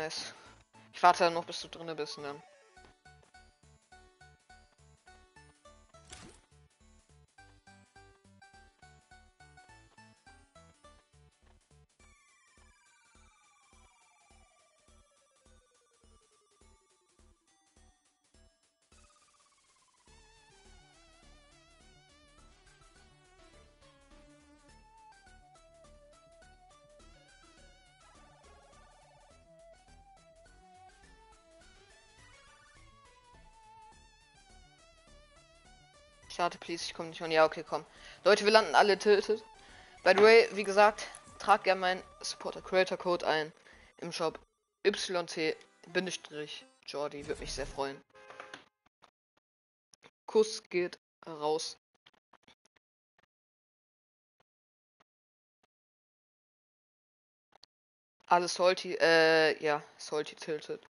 Nice. Ich warte noch, bis du drinne bist, ne? Starte, please. Ich komme nicht mehr. Ja, okay, komm. Leute, wir landen alle tilted. By the way, wie gesagt, trag gerne meinen Supporter Creator Code ein im Shop YT-Jordi. Würde mich sehr freuen. Kuss geht raus. Alles salty, äh, ja, salty tilted.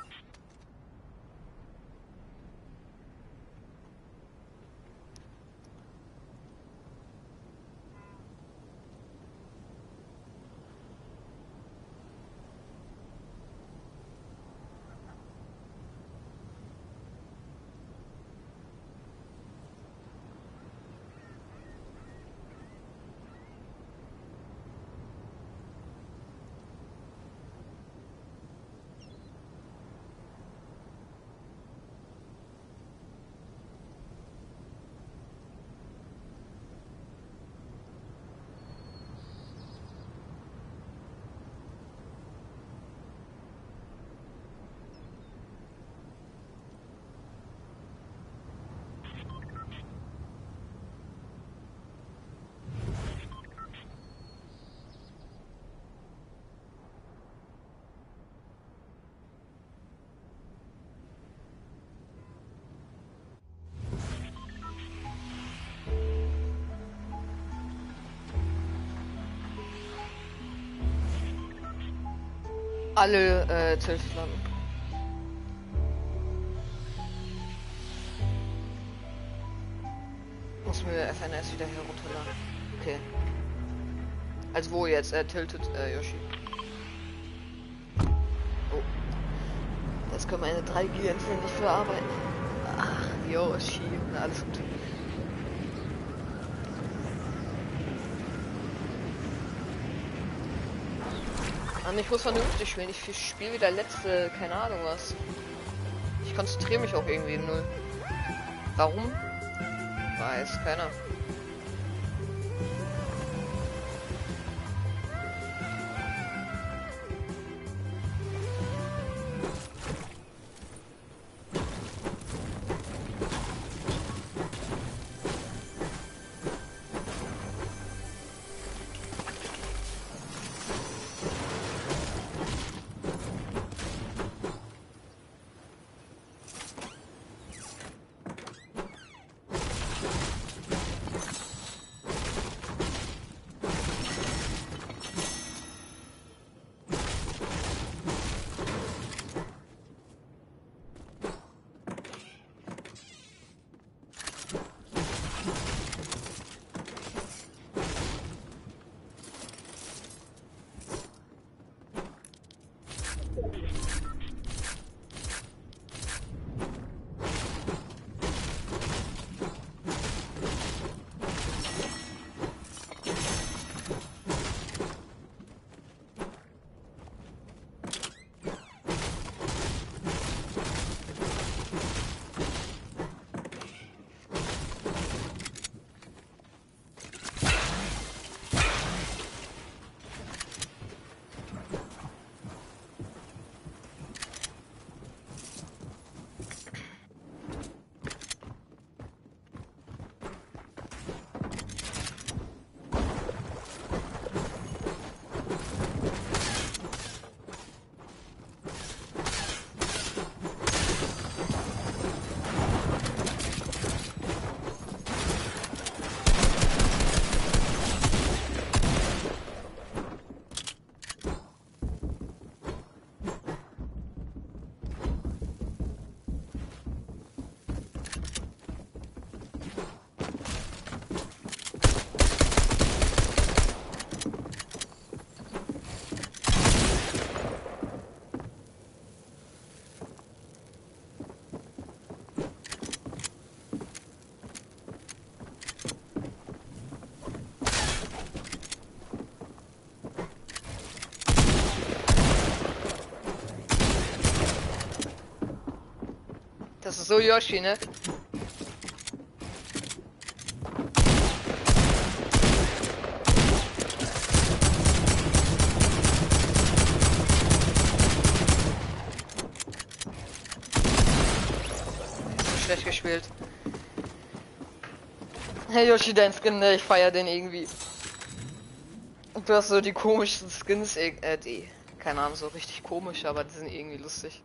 alle äh, tilted landen. Muss mir FNS wieder herunterladen. Okay. Also wo jetzt? Äh, tilted äh, Yoshi. Oh. Das können meine 3 G nicht verarbeiten. Ach, Yoshi. Alles gut. Mann, ich muss vernünftig spielen. Ich spiele wieder letzte, keine Ahnung was. Ich konzentriere mich auch irgendwie null. Warum? Weiß keiner. So, Yoshi, ne? schlecht gespielt. Hey Yoshi, dein Skin, ne? ich feier den irgendwie. Du hast so die komischen Skins, äh, die, keine Ahnung, so richtig komisch, aber die sind irgendwie lustig.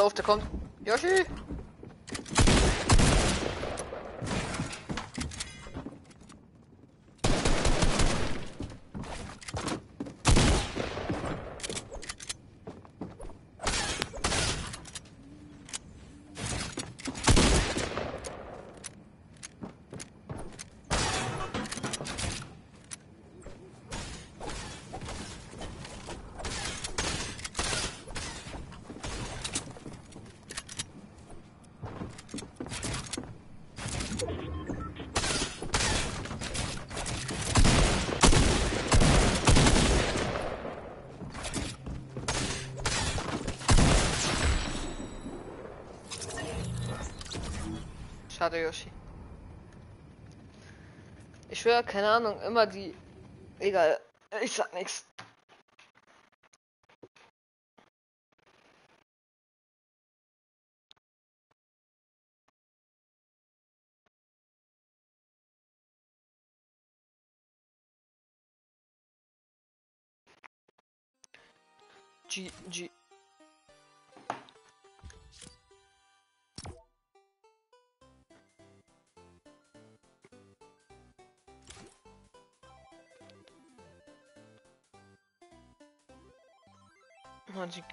Auf, der kommt. Yoshi! Schade, Yoshi. Ich schwöre, keine Ahnung, immer die. Egal,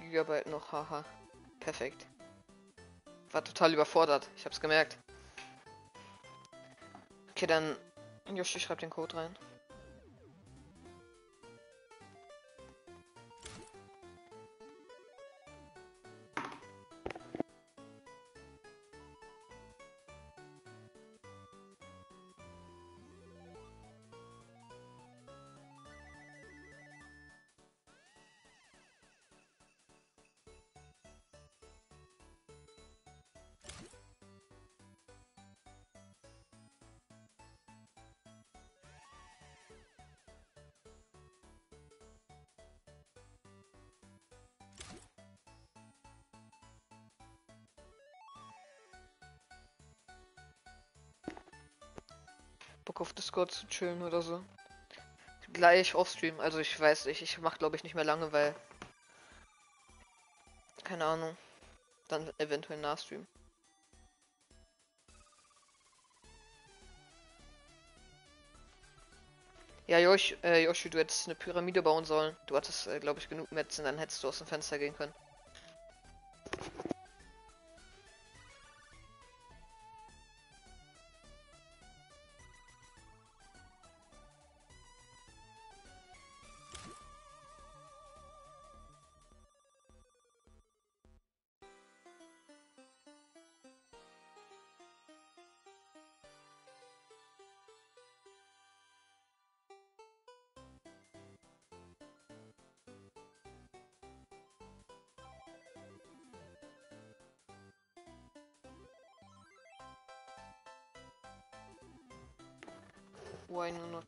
Gigabyte noch, haha. Perfekt. War total überfordert, ich hab's gemerkt. Okay, dann Yoshi schreibt den Code rein. Bock auf Discord zu chillen oder so. Gleich auf Stream. Also ich weiß nicht, ich mach glaube ich nicht mehr lange, weil. Keine Ahnung. Dann eventuell nach Stream. Ja, Josh, äh, Yoshi, du hättest eine Pyramide bauen sollen. Du hattest, äh, glaube ich, genug Metzen, dann hättest du aus dem Fenster gehen können.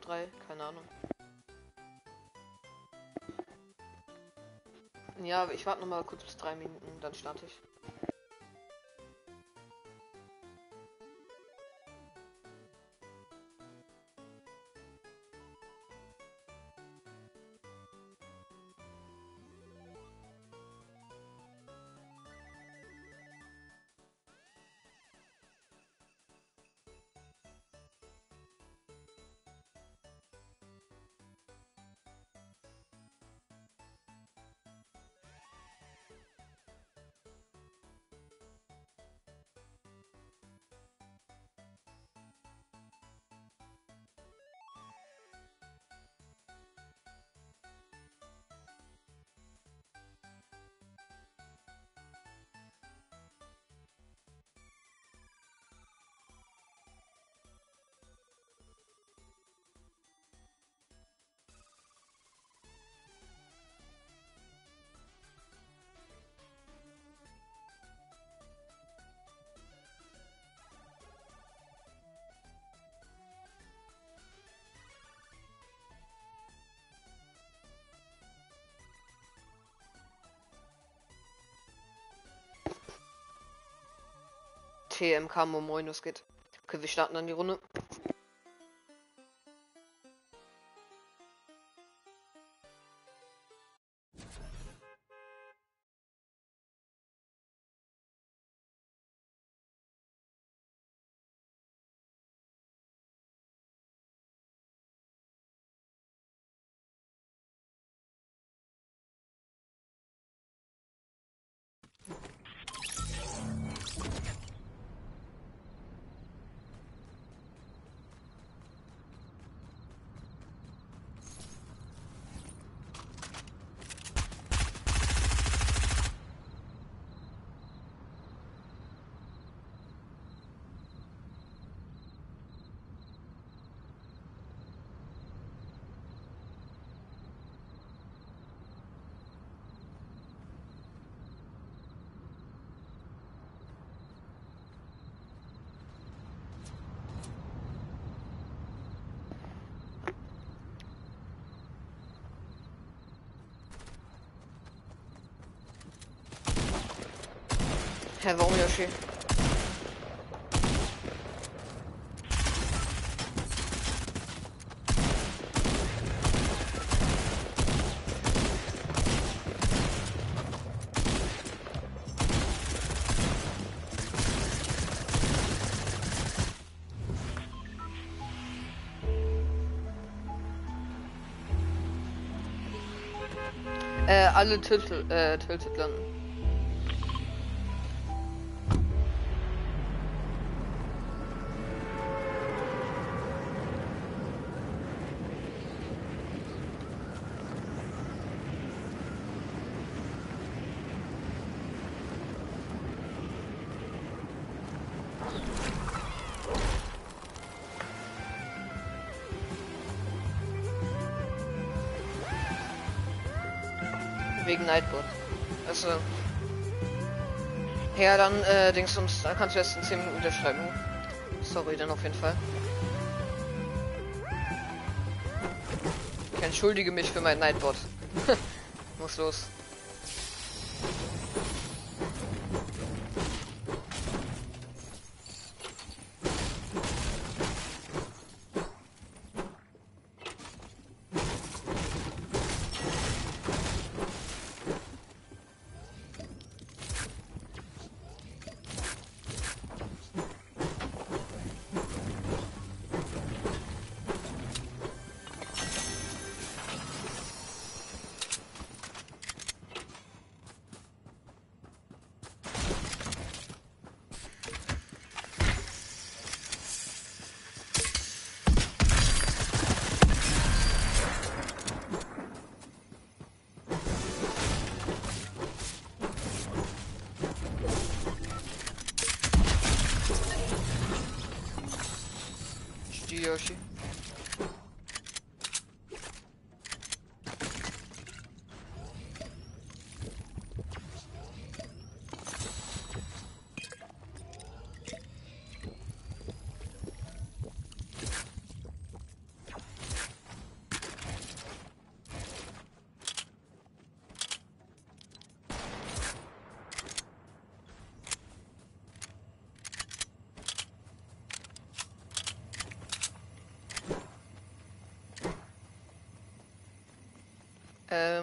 Drei? Keine Ahnung. Ja, ich warte noch mal kurz bis drei Minuten, dann starte ich. TMK Momoinus geht. Okay, wir starten dann die Runde. Warum Yoshi? Äh, alle Tilted, äh, Tilted landen. Also. Ja, dann, äh, Dings, uns, dann kannst du jetzt in 10 Minuten unterschreiben. Sorry, dann auf jeden Fall. Ich entschuldige mich für mein Nightbot. Muss los.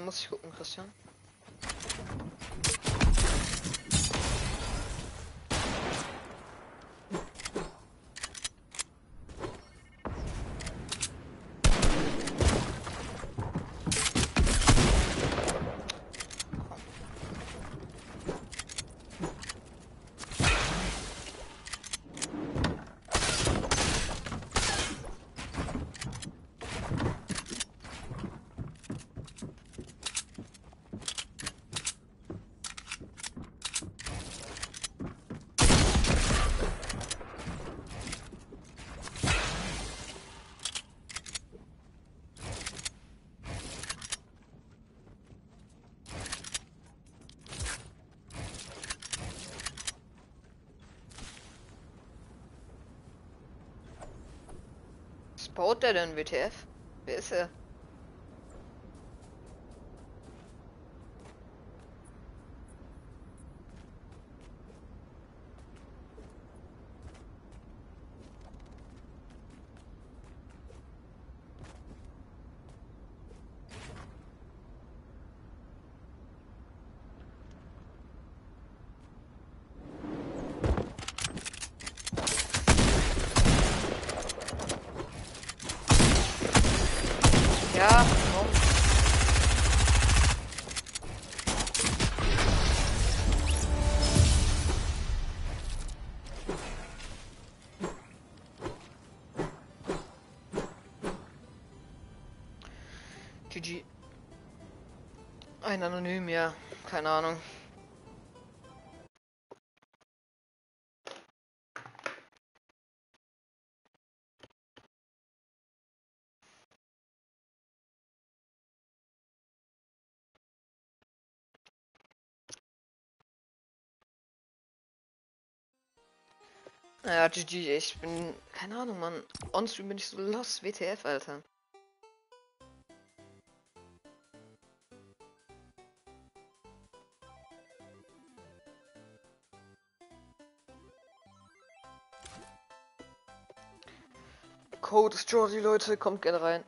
Muss ich gucken, Christian. Baut der denn, WTF? Wer ist er? Ein Anonym, ja. Keine Ahnung. Naja, GG, ich bin, keine Ahnung, Mann. Onstream bin ich so lost, WTF, Alter. Code ist Jordi, Leute, kommt gerne rein.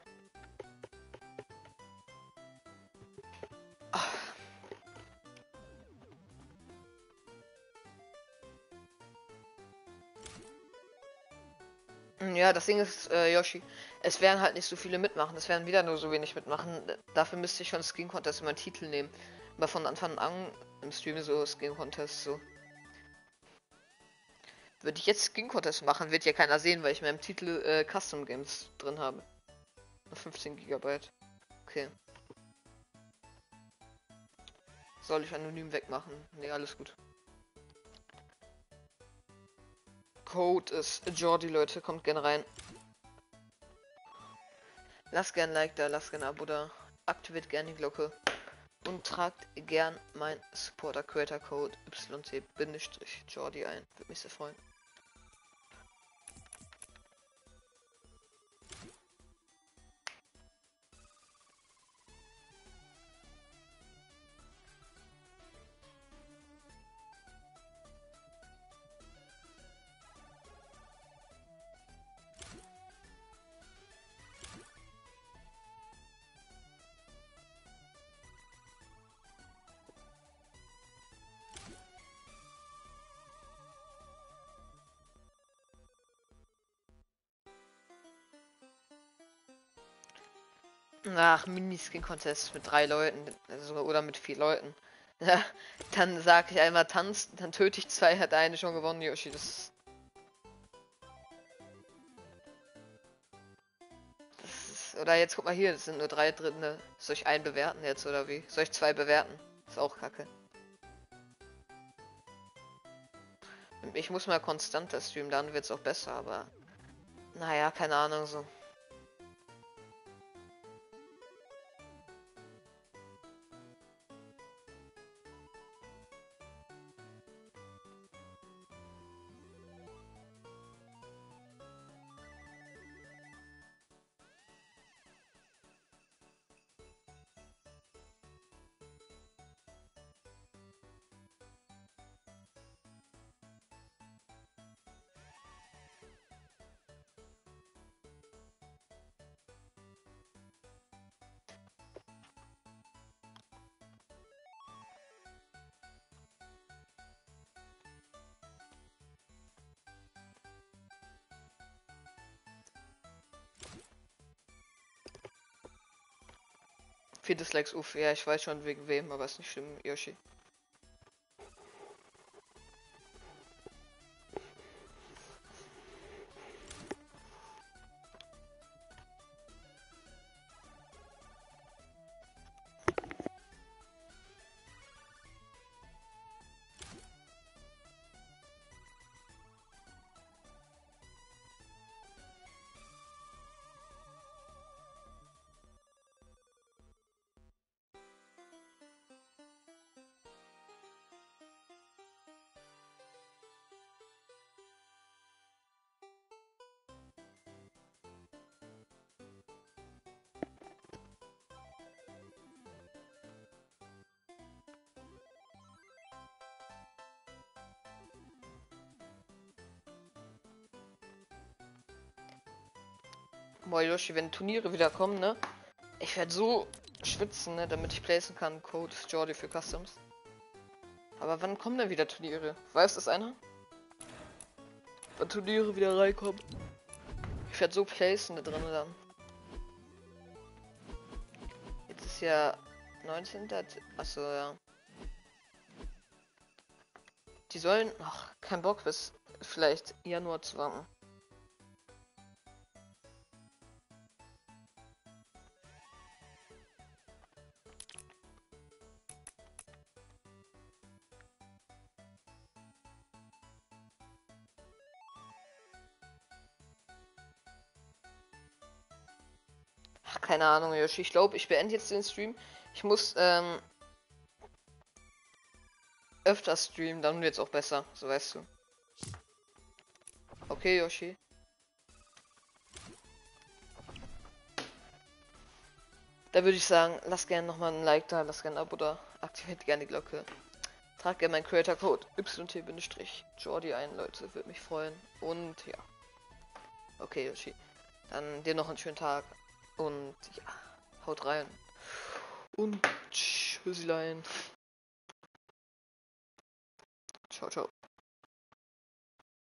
Ja, das Ding ist, äh, Yoshi, es werden halt nicht so viele mitmachen. Es werden wieder nur so wenig mitmachen. Dafür müsste ich schon Skin Contest in meinen Titel nehmen. Aber von Anfang an im Stream so Skin Contest so. Würde ich jetzt Skin Contest machen, wird ja keiner sehen, weil ich in meinem Titel äh, Custom Games drin habe. 15 GB. Okay. Soll ich anonym wegmachen? Ne, alles gut. Code ist Jordi, Leute. Kommt gerne rein. Lasst gerne ein Like da, lasst gerne ein Abo da. Aktiviert gerne die Glocke. Und tragt gern mein Supporter Creator Code YC-Jordi ein. Würde mich sehr freuen. Ach, Miniskin-Contest mit drei Leuten, also, oder mit vier Leuten. Ja, dann sage ich einmal tanzt, dann töte ich zwei, hat eine schon gewonnen, Yoshi. Das, das ist, oder jetzt guck mal hier, das sind nur drei drin. Soll ich einen bewerten jetzt oder wie? Soll ich zwei bewerten? Ist auch kacke. Ich muss mal konstanter streamen, dann wird es auch besser, aber naja, keine Ahnung so. Vier Dislikes, uff, ja, ich weiß schon wegen wem, aber ist nicht schlimm, Yoshi. Boah, Yoshi, wenn Turniere wieder kommen, ne? Ich werde so schwitzen, ne? Damit ich placen kann. Code Jordi für Customs. Aber wann kommen denn wieder Turniere? Weiß das einer? Wann Turniere wieder reinkommen? Ich werde so placen da drin dann. ist ja 19. Achso, ja. Die sollen. Ach, kein Bock bis vielleicht Januar zu warten. Keine Ahnung, Yoshi. Ich glaube, ich beende jetzt den Stream. Ich muss ähm, öfter streamen, dann wird's auch besser. So weißt du. Okay, Yoshi. Da würde ich sagen, lasst gerne nochmal ein Like da, lasst gerne ein Abo da, aktiviert gerne die Glocke. Tragt gerne meinen Creator Code YT-Jordi ein, Leute, würde mich freuen. Und ja. Okay, Yoshi. Dann dir noch einen schönen Tag. Und ja, haut rein. Und tschüsslein. Ciao, ciao.